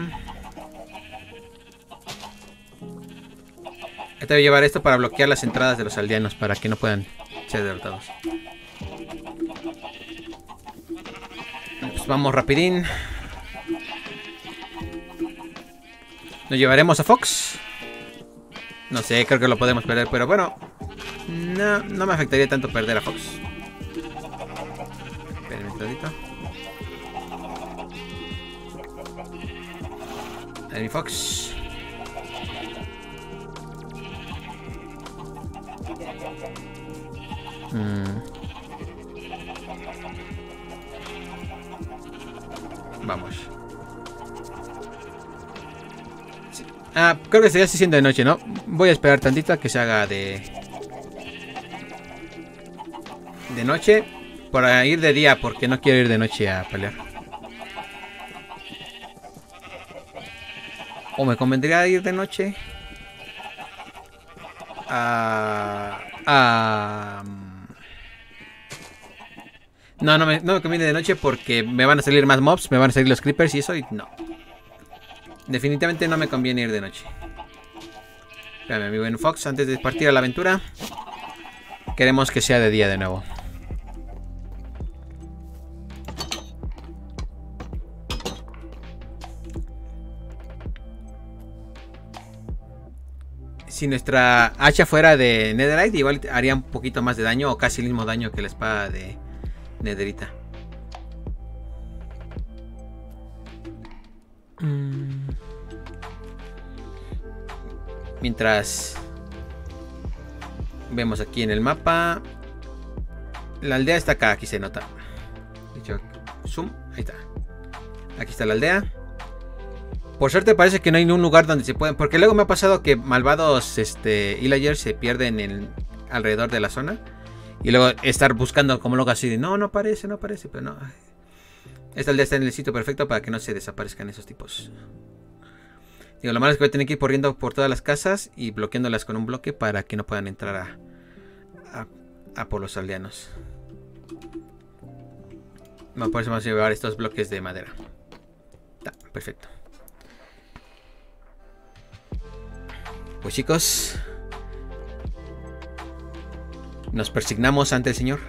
Te voy a llevar esto para bloquear las entradas de los aldeanos para que no puedan ser derrotados. Vamos rapidín. Nos llevaremos a Fox. No sé, creo que lo podemos perder, pero bueno. No, no me afectaría tanto perder a Fox. Espérenme un tantito. Ahí mi Fox. Mm. Vamos. Ah, creo que estaría siendo de noche, ¿no? Voy a esperar tantito a que se haga de... De noche. Para ir de día, porque no quiero ir de noche a pelear. O me convendría ir de noche. A... a no, no me, no me conviene de noche porque me van a salir más mobs, me van a salir los creepers y eso y no. Definitivamente no me conviene ir de noche. Espérame, mi buen Fox, antes de partir a la aventura, queremos que sea de día de nuevo. Si nuestra hacha fuera de Netherite, igual haría un poquito más de daño o casi el mismo daño que la espada de, Mm. Mientras vemos aquí en el mapa, la aldea está acá, aquí se nota. zoom, ahí está. Aquí está la aldea. Por suerte parece que no hay ningún lugar donde se pueden. Porque luego me ha pasado que malvados este, Illagers se pierden en, alrededor de la zona. Y luego estar buscando como loco así de no, no aparece, no aparece, pero no. Esta aldea está en el sitio perfecto para que no se desaparezcan esos tipos. Digo, lo malo es que voy a tener que ir corriendo por todas las casas y bloqueándolas con un bloque para que no puedan entrar a, a, por los aldeanos. No, por eso vamos a llevar estos bloques de madera. Perfecto. Pues chicos, nos persignamos ante el Señor.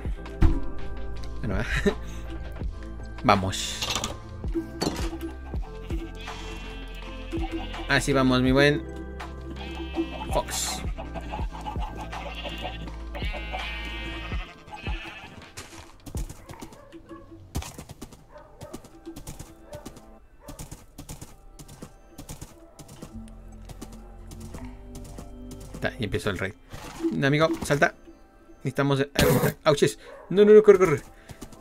Bueno, vamos. Así vamos, mi buen Fox. y empezó el rey. Amigo, salta. Necesitamos... ¡Auches! No, no, no, corre, corre.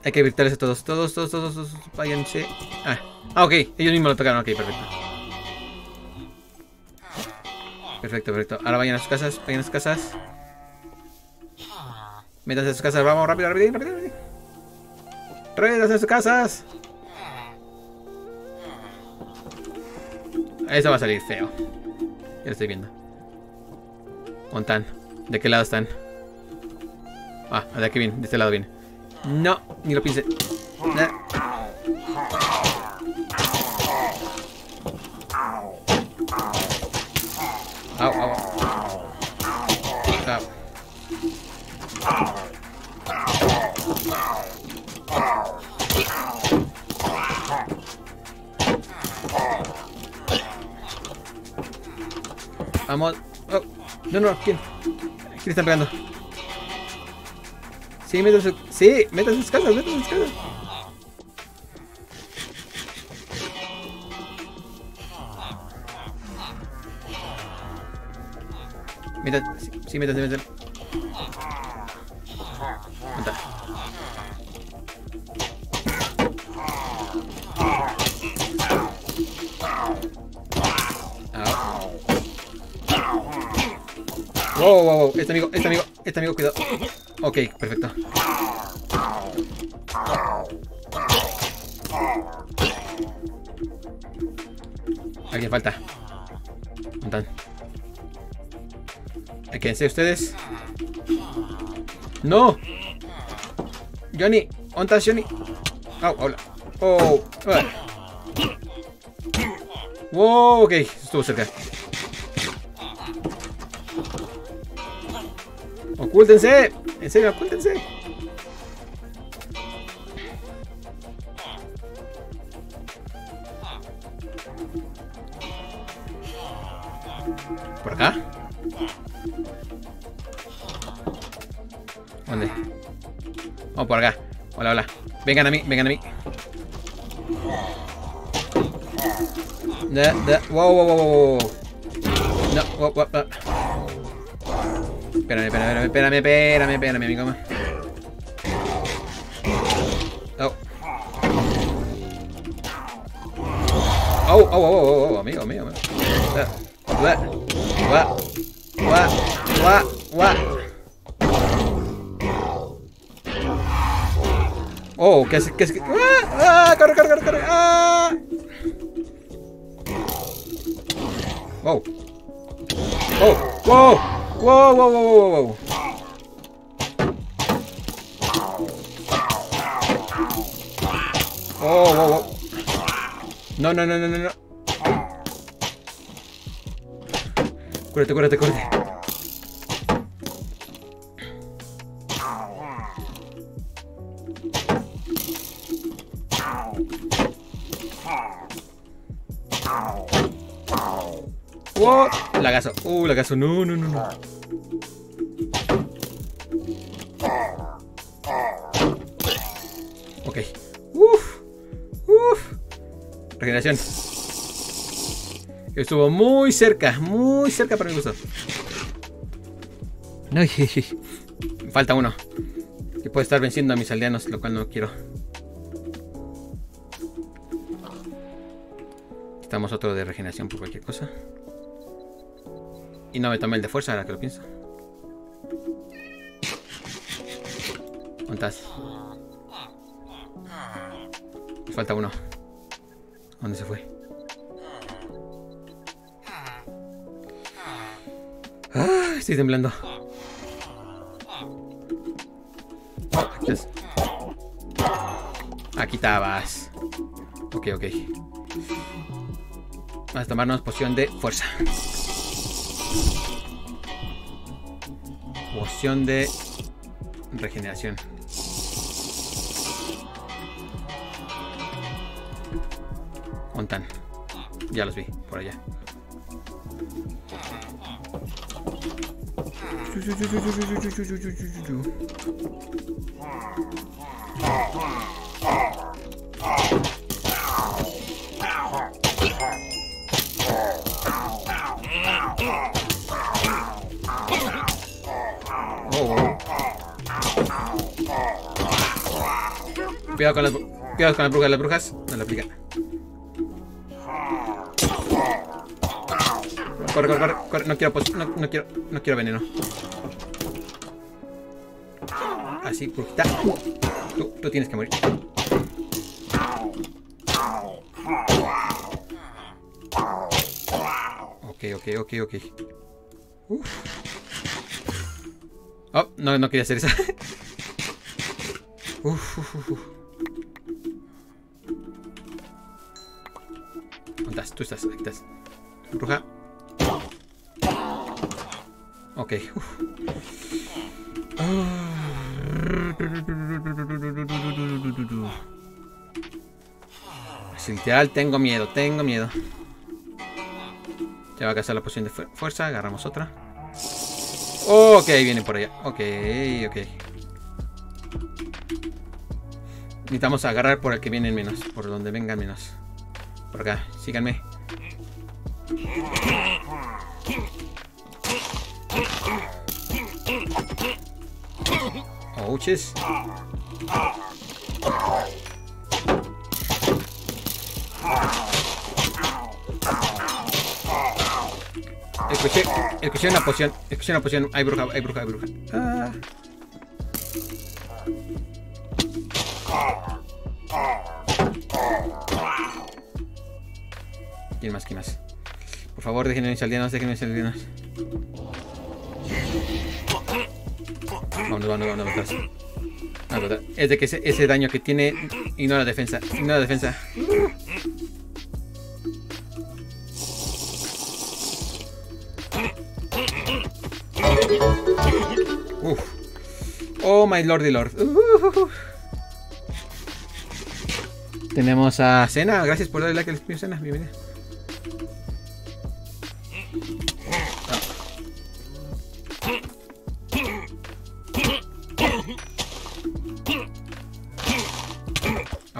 Hay que evitarles a todos. Todos, todos, todos, todos. Váyanse. Ah. ah, ok. Ellos mismos lo tocaron. Ok, perfecto. Perfecto, perfecto. Ahora vayan a sus casas. Vayan a sus casas. Métanse a sus casas. Vamos, rápido, rápido, rápido. rápido. a sus casas. Eso va a salir feo. Ya lo estoy viendo. Montan. ¿De qué lado están? Ah, de aquí viene, de este lado viene. No, ni lo piense. Au, au, au. Vamos. Oh. No, no, ¿quién? ¿Quién está pegando? Sí, métanse. Sí, métanse sus casas, métanse sus casas. Métanse, sí, sí, métanse, métanse. Wow, wow, wow. Este amigo, este amigo, este amigo, cuidado. Ok, perfecto. Alguien falta. ¿Dónde están? Quédense ustedes. ¡No! Johnny, ¿dónde estás, Johnny? Oh, hola. Oh, ah. Wow, ok, estuvo cerca. ¡Ocúltense! En serio, ocúltense. ¿Por acá? ¿Dónde? Vamos por acá. Hola, hola. Vengan a mí, vengan a mí. Da, da. Wow, wow, wow, wow. No, wow, wow, wow. Espérame, espérame, espérame, espérame, espérame, amigo. Oh. Oh, oh, oh, oh, oh, amigo, amigo, amigo. Oh, ¿qué es? ¿Qué es? ¡Ah! ¡Ah! ¡Corre, corre, corre, corre! ¡Ah! Wow. Oh, wow. Wow, wow, wow, wow, wow. Oh, wow, wow. No, no, no, no, no, no. Cúrate, cúrate, cúrate. Lagazo. Uh, lagazo. No, no, no, no. Ok. Uf. Uf. Regeneración. Estuvo muy cerca, muy cerca para mi gusto. Ay, Falta uno. Que puede estar venciendo a mis aldeanos, lo cual no quiero. Estamos otro de regeneración por cualquier cosa. Y no me tomé el de fuerza ahora que lo pienso. ¿Dónde estás? Falta uno. ¿Dónde se fue? Ah, estoy temblando. Aquí estabas. Ok, ok. Vamos a tomarnos poción de fuerza. Poción de regeneración. Montan. Ya los vi, por allá. Cuidado con las, cuidado con las brujas, las brujas no la aplican. Corre, corre, corre, corre. No quiero, no, no quiero, no quiero veneno. Así, brujita. Tú, tú tienes que morir. Ok, ok, ok, ok. Uf. Oh, no, no quería hacer eso. uf, uf, uf. Estás? Tú estás, aquí estás. Bruja. Ok. Uf. Es literal, tengo miedo, tengo miedo. Ya va a casar la poción de fu fuerza, agarramos otra. Ok, viene por allá. Ok, ok. Necesitamos agarrar por el que vienen menos. Por donde vengan menos. Por acá, síganme. Ouches. Escuché, escuché una poción, escuché una poción. Hay bruja, hay bruja, hay bruja. Ah. ¿Quién más? ¿Quién más? favor, déjenme mis aldeanos, déjenme mis aldeanos. Vamos, vamos. Ah, total. Es de que ese, ese daño que tiene y no la defensa. Y no la defensa. Uf. Oh my lordy lord. Tenemos a Cena. Gracias por darle like al stream, Cena. Bienvenida.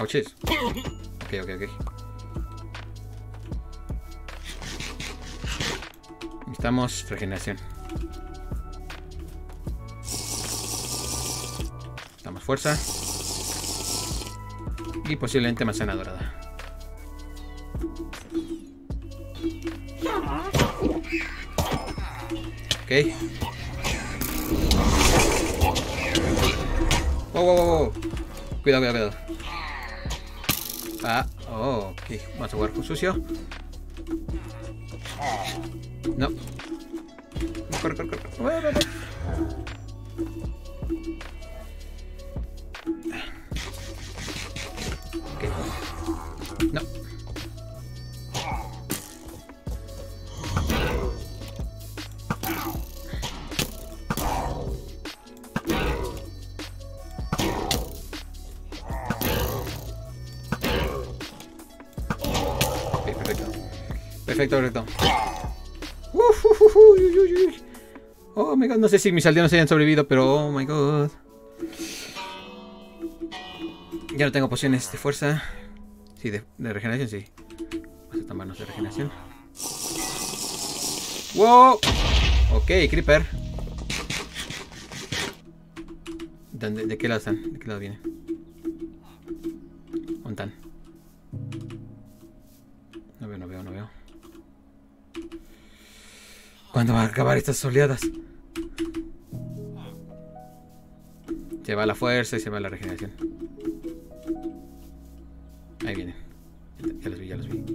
Ouches. Ok, ok, ok. Necesitamos regeneración. Necesitamos fuerza. Y posiblemente manzana dorada. Ok. Wow, wow, wow. Cuidado, cuidado, cuidado. Ah, oh, ok. Vamos a jugar con sucio. No. Corre, corre, corre. No sé si mis aldeanos hayan sobrevivido, pero oh my god. Ya no tengo pociones de fuerza. Sí, de, regeneración, sí. Vamos a tomarnos de regeneración. ¡Wow! Ok, Creeper. ¿Dónde, ¿De qué lado están? ¿De qué lado vienen? ¿Dónde? No veo, no veo, no veo. ¿Cuándo van a acabar estas oleadas? Se va la fuerza y se va la regeneración. Ahí vienen. Ya, los vi, ya los vi.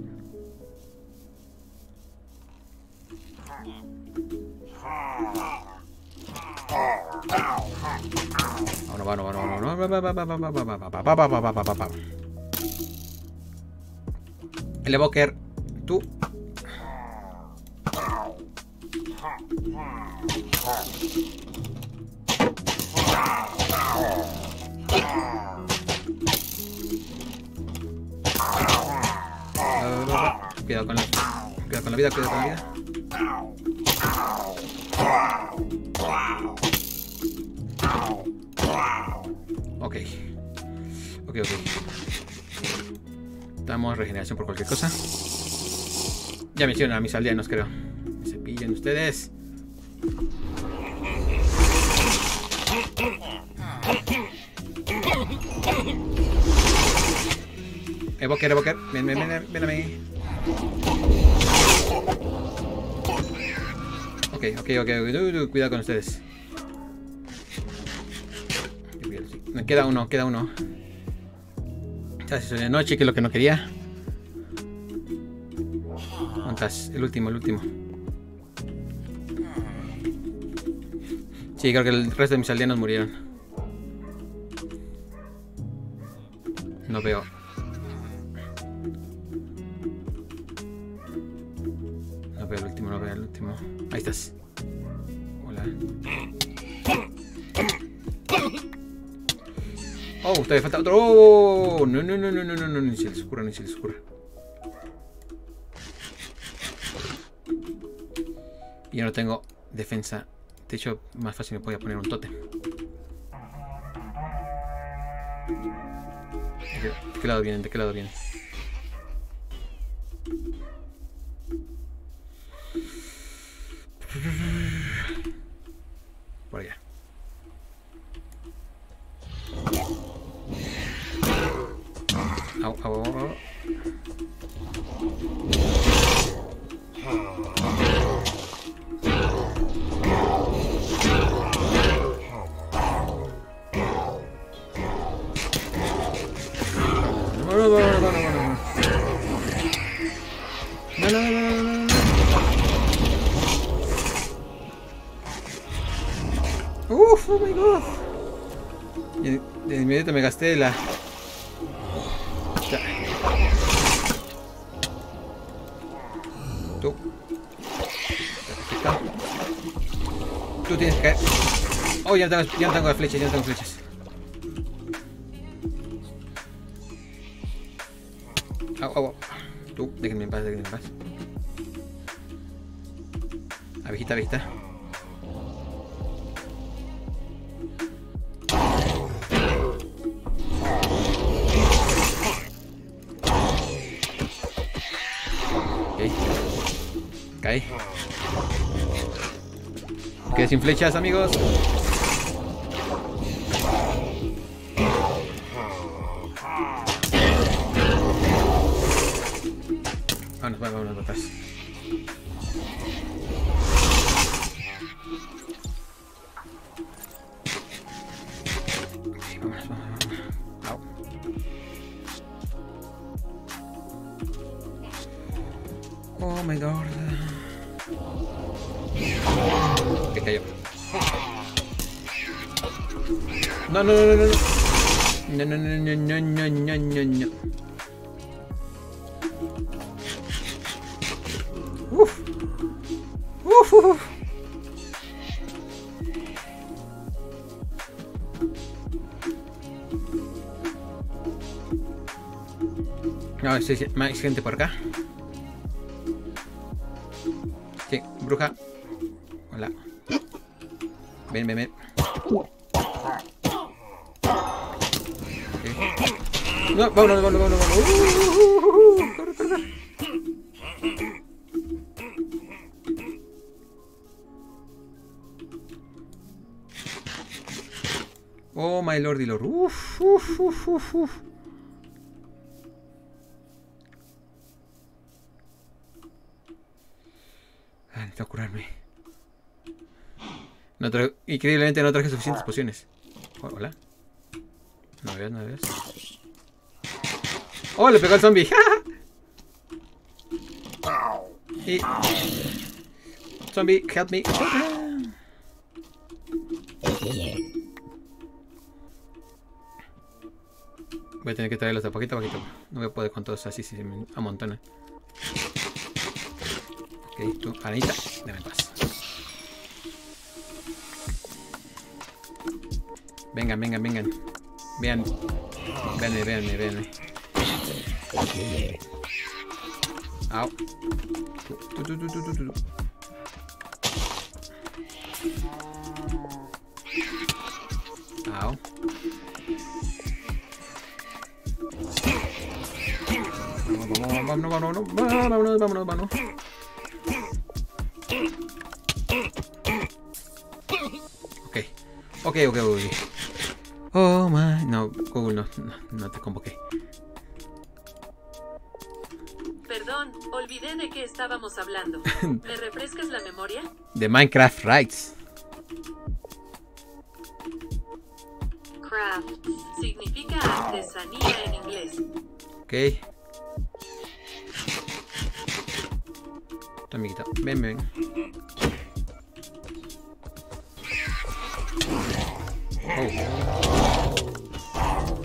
Vámonos, vámonos, vámonos. El evoker. Cuidado con la, cuidado con la vida, cuidado con la vida. Ok. Ok, ok. Damos regeneración por cualquier cosa. Ya mencionan a mis aldeanos, creo. Me cepillan ustedes. Evoker, evoker. Ven, ven, ven, ven a mí. Ok, ok, ok. ok. Cuidado con ustedes. Me queda uno, queda uno. Ya se de noche, que es lo que no quería. ¿Cuántas? El último, el último. Sí, creo que el resto de mis aldeanos murieron. No veo. Todavía falta otro. Oh, no, no, no, no, no, no, no, ni se les ocurra, ni se les ocurra. Y no tengo defensa. De hecho, más fácil me voy a poner un totem. ¿De qué, de qué lado vienen? ¿De qué lado vienen? Ya no tengo, flechas, ya no tengo flechas. Au, au, au. Tú, déjenme en paz, déjenme en paz. Abejita, abejita. Sin flechas, amigos. Uf. No, sí, sí, más gente por acá. Sí, bruja. Hola. Ven, ven, ven. No, vámonos, vámonos, vámonos, vámonos. Uh, uh, uh, corre, corre, Oh, my lord y lord. Uf, uf, uf, uf, uf. Ah, necesito curarme. No Increíblemente no traje suficientes pociones. Oh, hola. No veas, no veas. ¡Oh, le pegó al zombie! y... Zombie, help me. Voy a tener que traerlos de poquito a poquito. No voy a poder con todos así si se me amontonan. Ok, tú, Anita, dame paz. Vengan, vengan, vengan. Vean. Véanme, véanme, véanme. Au. Tu, tu, tu. Au. Vámonos, vámonos, vámonos, vámonos, vámonos, vámonos. Ok, ok, ok, ok. Oh my. No, Google, no, no, no te convoqué. Perdón, olvidé de qué estábamos hablando. ¿Me refrescas la memoria? De Minecraft Rights. Craft significa artesanía en inglés. Ok. Tu amiguita. Ven, ven. Oh.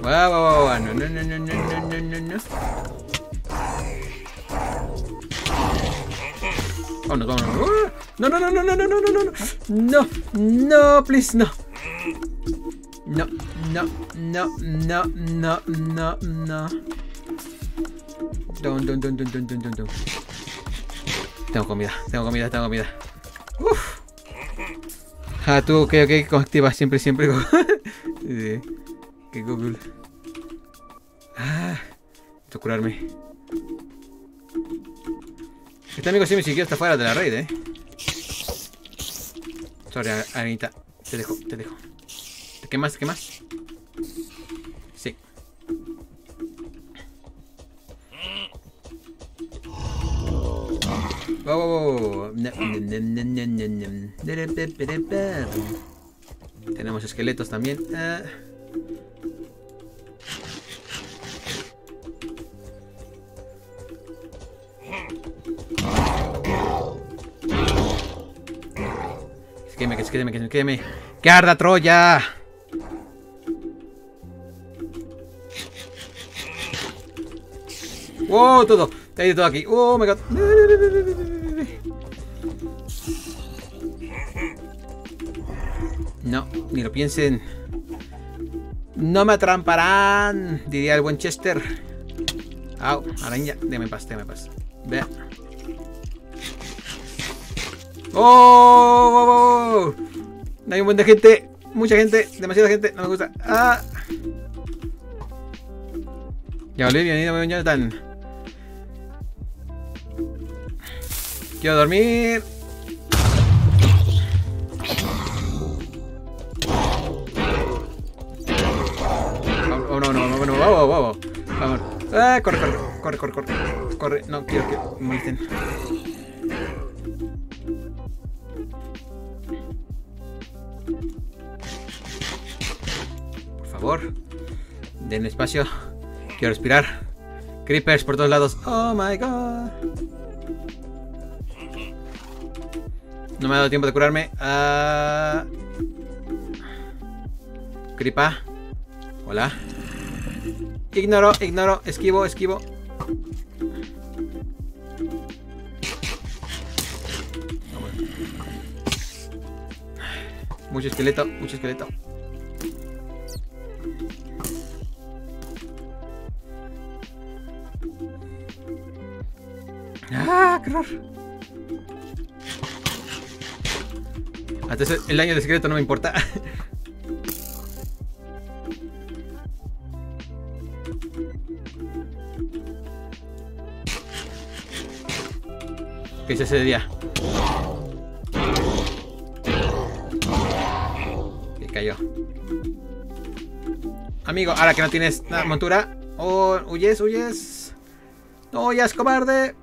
Wow, wow, wow, wow. No, no, no, no, no, no, no, no, no. Vámonos, vámonos. ¡Ah! No, no, no, no, no, no, no, no, no, no. No, no, please, no. No, no, no, no, no, no, no. Don, don, don, don, don, don, don, don. Tengo comida, tengo comida, tengo comida. Uf. Ah, tú, ok, ok, activa siempre, siempre. sí, que Google. Ah, necesito curarme. Este amigo sí me siguió hasta fuera de la raid, eh. Sorry, Anita. Te dejo, te dejo. ¿Te quemas? ¿Te quemas? Derepepepepem. Tenemos esqueletos también. Ah. que se queme, que se. ¡Que arda Troya! ¡Wow! Todo. Te hay de todo aquí. ¡Oh, my god! No, ni lo piensen. No me atramparán, diría el buen Chester. Au, araña. Deme paz, deme paz. Vea. ¡Oh! oh, oh! No hay un buen de gente. Mucha gente. Demasiada gente. No me gusta. ¡Ah! Ya volví, bienvenido, Jonathan. Quiero dormir. Oh, no, no, no, no, vamos, vamos. Vamos. Ah, corre, corre, corre, corre, corre. Corre, no quiero que me griten. Por favor, den espacio. Quiero respirar. Creepers por todos lados. Oh my god. No me ha dado tiempo de curarme. Ah. Cripa. Hola. Ignoro, ignoro. Esquivo, esquivo. Mucho esqueleto, mucho esqueleto. ¡Ah, qué horror! Entonces el daño de secreto no me importa. ¿Qué es ese día? Que cayó. Amigo, ahora que no tienes nada, montura. Oh, huyes, huyes. No huyas, cobarde.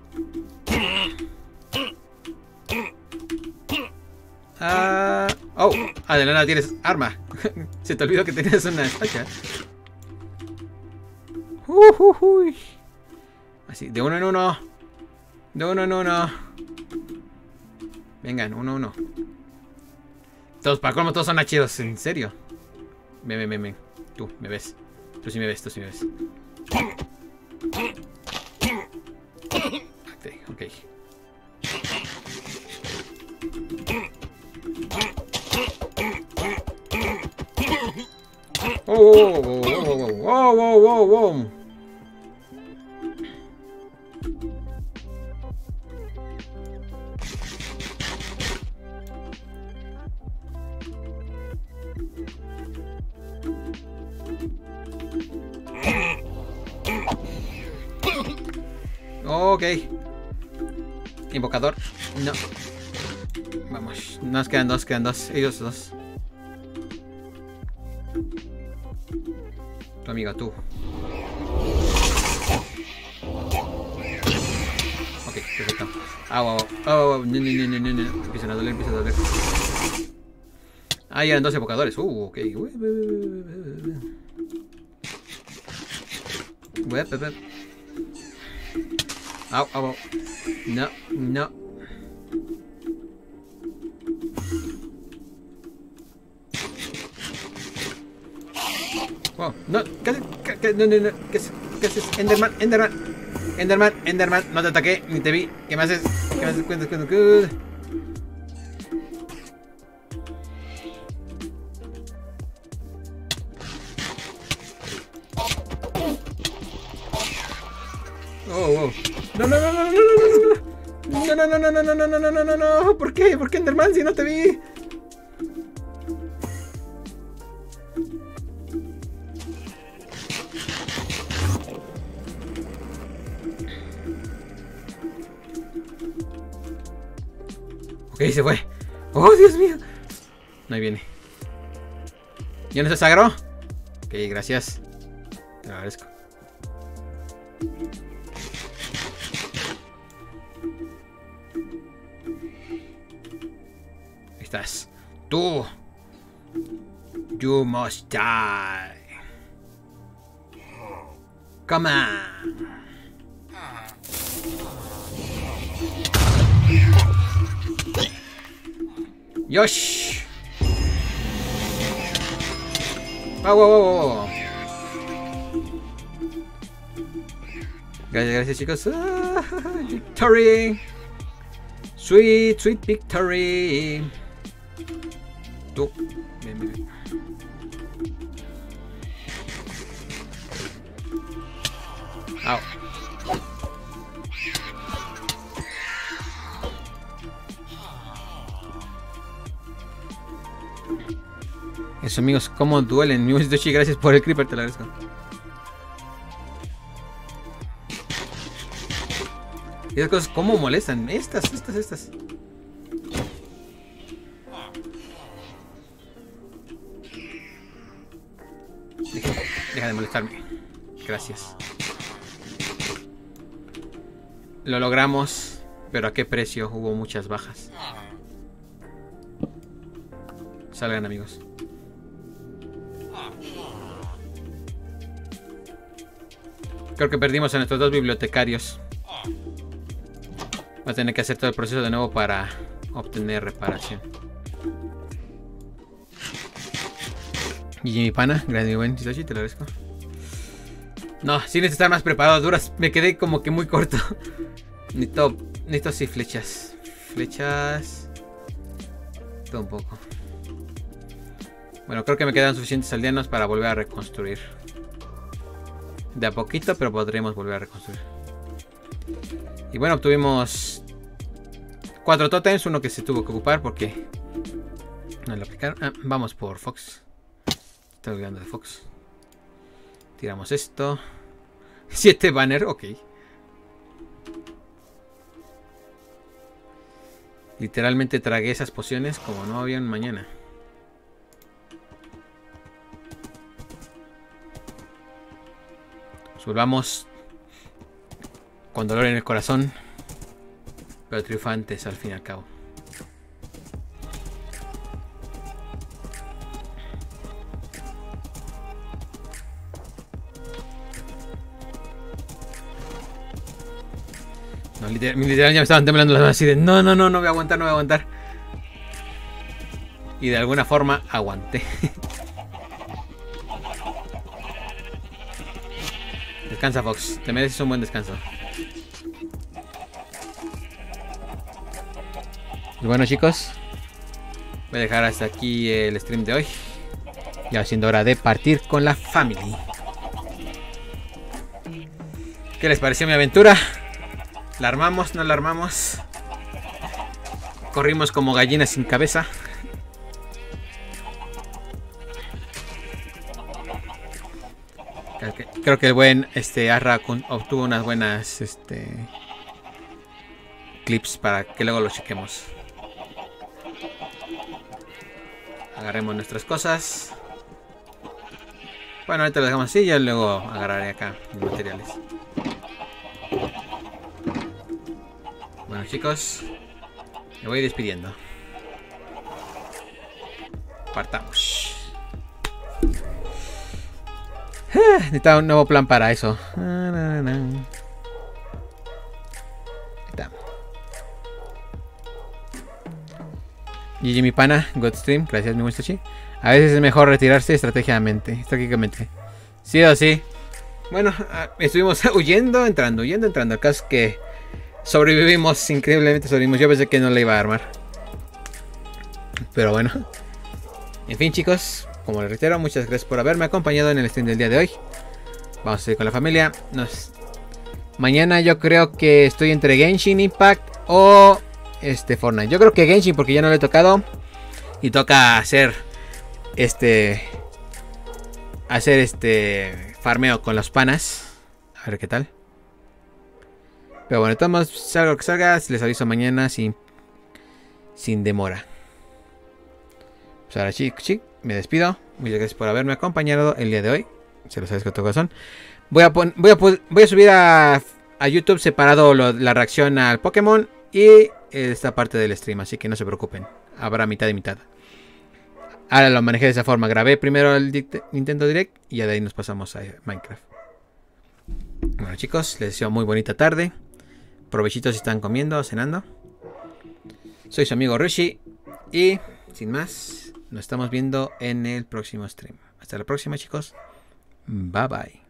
Ah, oh, adelante tienes arma. Se te olvidó que tenías una estaca. Así, de uno en uno. De uno en uno. Vengan, uno uno. Todos, para cómo todos son achidos, en serio. Ven, ven, ven, ven. Tú, me ves. Tú sí me ves, tú sí me ves. Ok, ok. Oh, oh, oh, oh, oh, oh, oh, Ok. Invocador. No. Vamos. Nos quedan dos, quedan dos. Ellos dos. Tu amiga, tú. Ok, perfecto. Au, au, au, no, no, a doler, empiezan a doler. Ah, eran dos evocadores. Uh, ok. Web. Au, au. No, no. Oh, no, ¿qué, no, no, no, ¿qué, qué haces? Enderman, Enderman, Enderman, Enderman, no te ataqué, ni te vi. ¿Qué me haces? ¿Qué me haces? Cuenta, cuenta, cuenta. Oh, oh. No, no, no, no, no, no, no, no, no, no, no, no, no, no, no, no, no, no, ¿por qué? ¿Por qué Enderman si no te vi? Ok, se fue. ¡Oh, Dios mío! No, ahí viene. ¿Ya no se sagró? Ok, gracias. Te lo agradezco. Estás. Tú. You must die. Come on. ¡Yosh! ¡Wow, wow, wow, wow! Gracias, gracias chicos. Ah, victory. Sweet, sweet victory. Tú. Bien, bien, bien. Au. Eso amigos, cómo duelen. Mi Yoshi, gracias por el creeper, te lo agradezco. Y esas cosas, ¿cómo molestan? Estas, estas, estas. Deja, de molestarme. Gracias. Lo logramos, pero ¿a qué precio? Hubo muchas bajas. Salgan amigos. Creo que perdimos a nuestros dos bibliotecarios. Va a tener que hacer todo el proceso de nuevo para obtener reparación. Y mi pana, mi buen te lo agradezco. No, sí necesito estar más preparado, duras. Me quedé como que muy corto. necesito, necesito así flechas. Flechas. Todo un poco. Bueno, creo que me quedan suficientes aldeanos para volver a reconstruir. De a poquito, pero podremos volver a reconstruir. Y bueno, obtuvimos cuatro totems, uno que se tuvo que ocupar porque no lo aplicaron. Ah, vamos por Fox. Estoy olvidando de Fox. Tiramos esto. Siete banner, ok. Literalmente tragué esas pociones como no habían mañana. Volvamos con dolor en el corazón, pero triunfantes al fin y al cabo. No, literal, ya me estaban temblando las manos así de no, no, no, no voy a aguantar, no voy a aguantar. Y de alguna forma aguanté. Descansa, Fox. Te mereces un buen descanso. Y bueno, chicos. Voy a dejar hasta aquí el stream de hoy. Ya siendo hora de partir con la family. ¿Qué les pareció mi aventura? ¿La armamos? ¿No la armamos? Corrimos como gallinas sin cabeza. Creo que el buen este, Arra obtuvo unas buenas este, clips para que luego los chequemos. Agarremos nuestras cosas. Bueno, ahorita lo dejamos así yo luego agarraré acá los materiales. Bueno chicos, me voy despidiendo. Partamos. Necesitaba un nuevo plan para eso. GG mi pana, Godstream, gracias mi muchachi. A veces es mejor retirarse estratégicamente, estratégicamente. Sí o sí. Bueno, ah, estuvimos huyendo, entrando, huyendo, entrando. El caso es que sobrevivimos, increíblemente sobrevivimos. Yo pensé que no le iba a armar. Pero bueno. En fin, chicos, como les reitero, muchas gracias por haberme acompañado en el stream del día de hoy. Vamos a seguir con la familia. Mañana yo creo que estoy entre Genshin Impact o este Fortnite. Yo creo que Genshin porque ya no le he tocado. Y toca hacer este... Hacer este farmeo con los panas. A ver qué tal. Pero bueno, estamos salgo que salga. Les aviso mañana sin, sin demora. Pues ahora sí, sí me despido. Muchas gracias por haberme acompañado el día de hoy. Se los agradezco de todo corazón. Voy a, voy a, voy a subir a, a YouTube separado la reacción al Pokémon y esta parte del stream, así que no se preocupen. Habrá mitad y mitad. Ahora lo manejé de esa forma. Grabé primero el Nintendo Direct y ya de ahí nos pasamos a Minecraft. Bueno chicos, les deseo muy bonita tarde. Provechitos si están comiendo cenando. Soy su amigo Rishi y sin más, nos estamos viendo en el próximo stream. Hasta la próxima, chicos. Bye bye.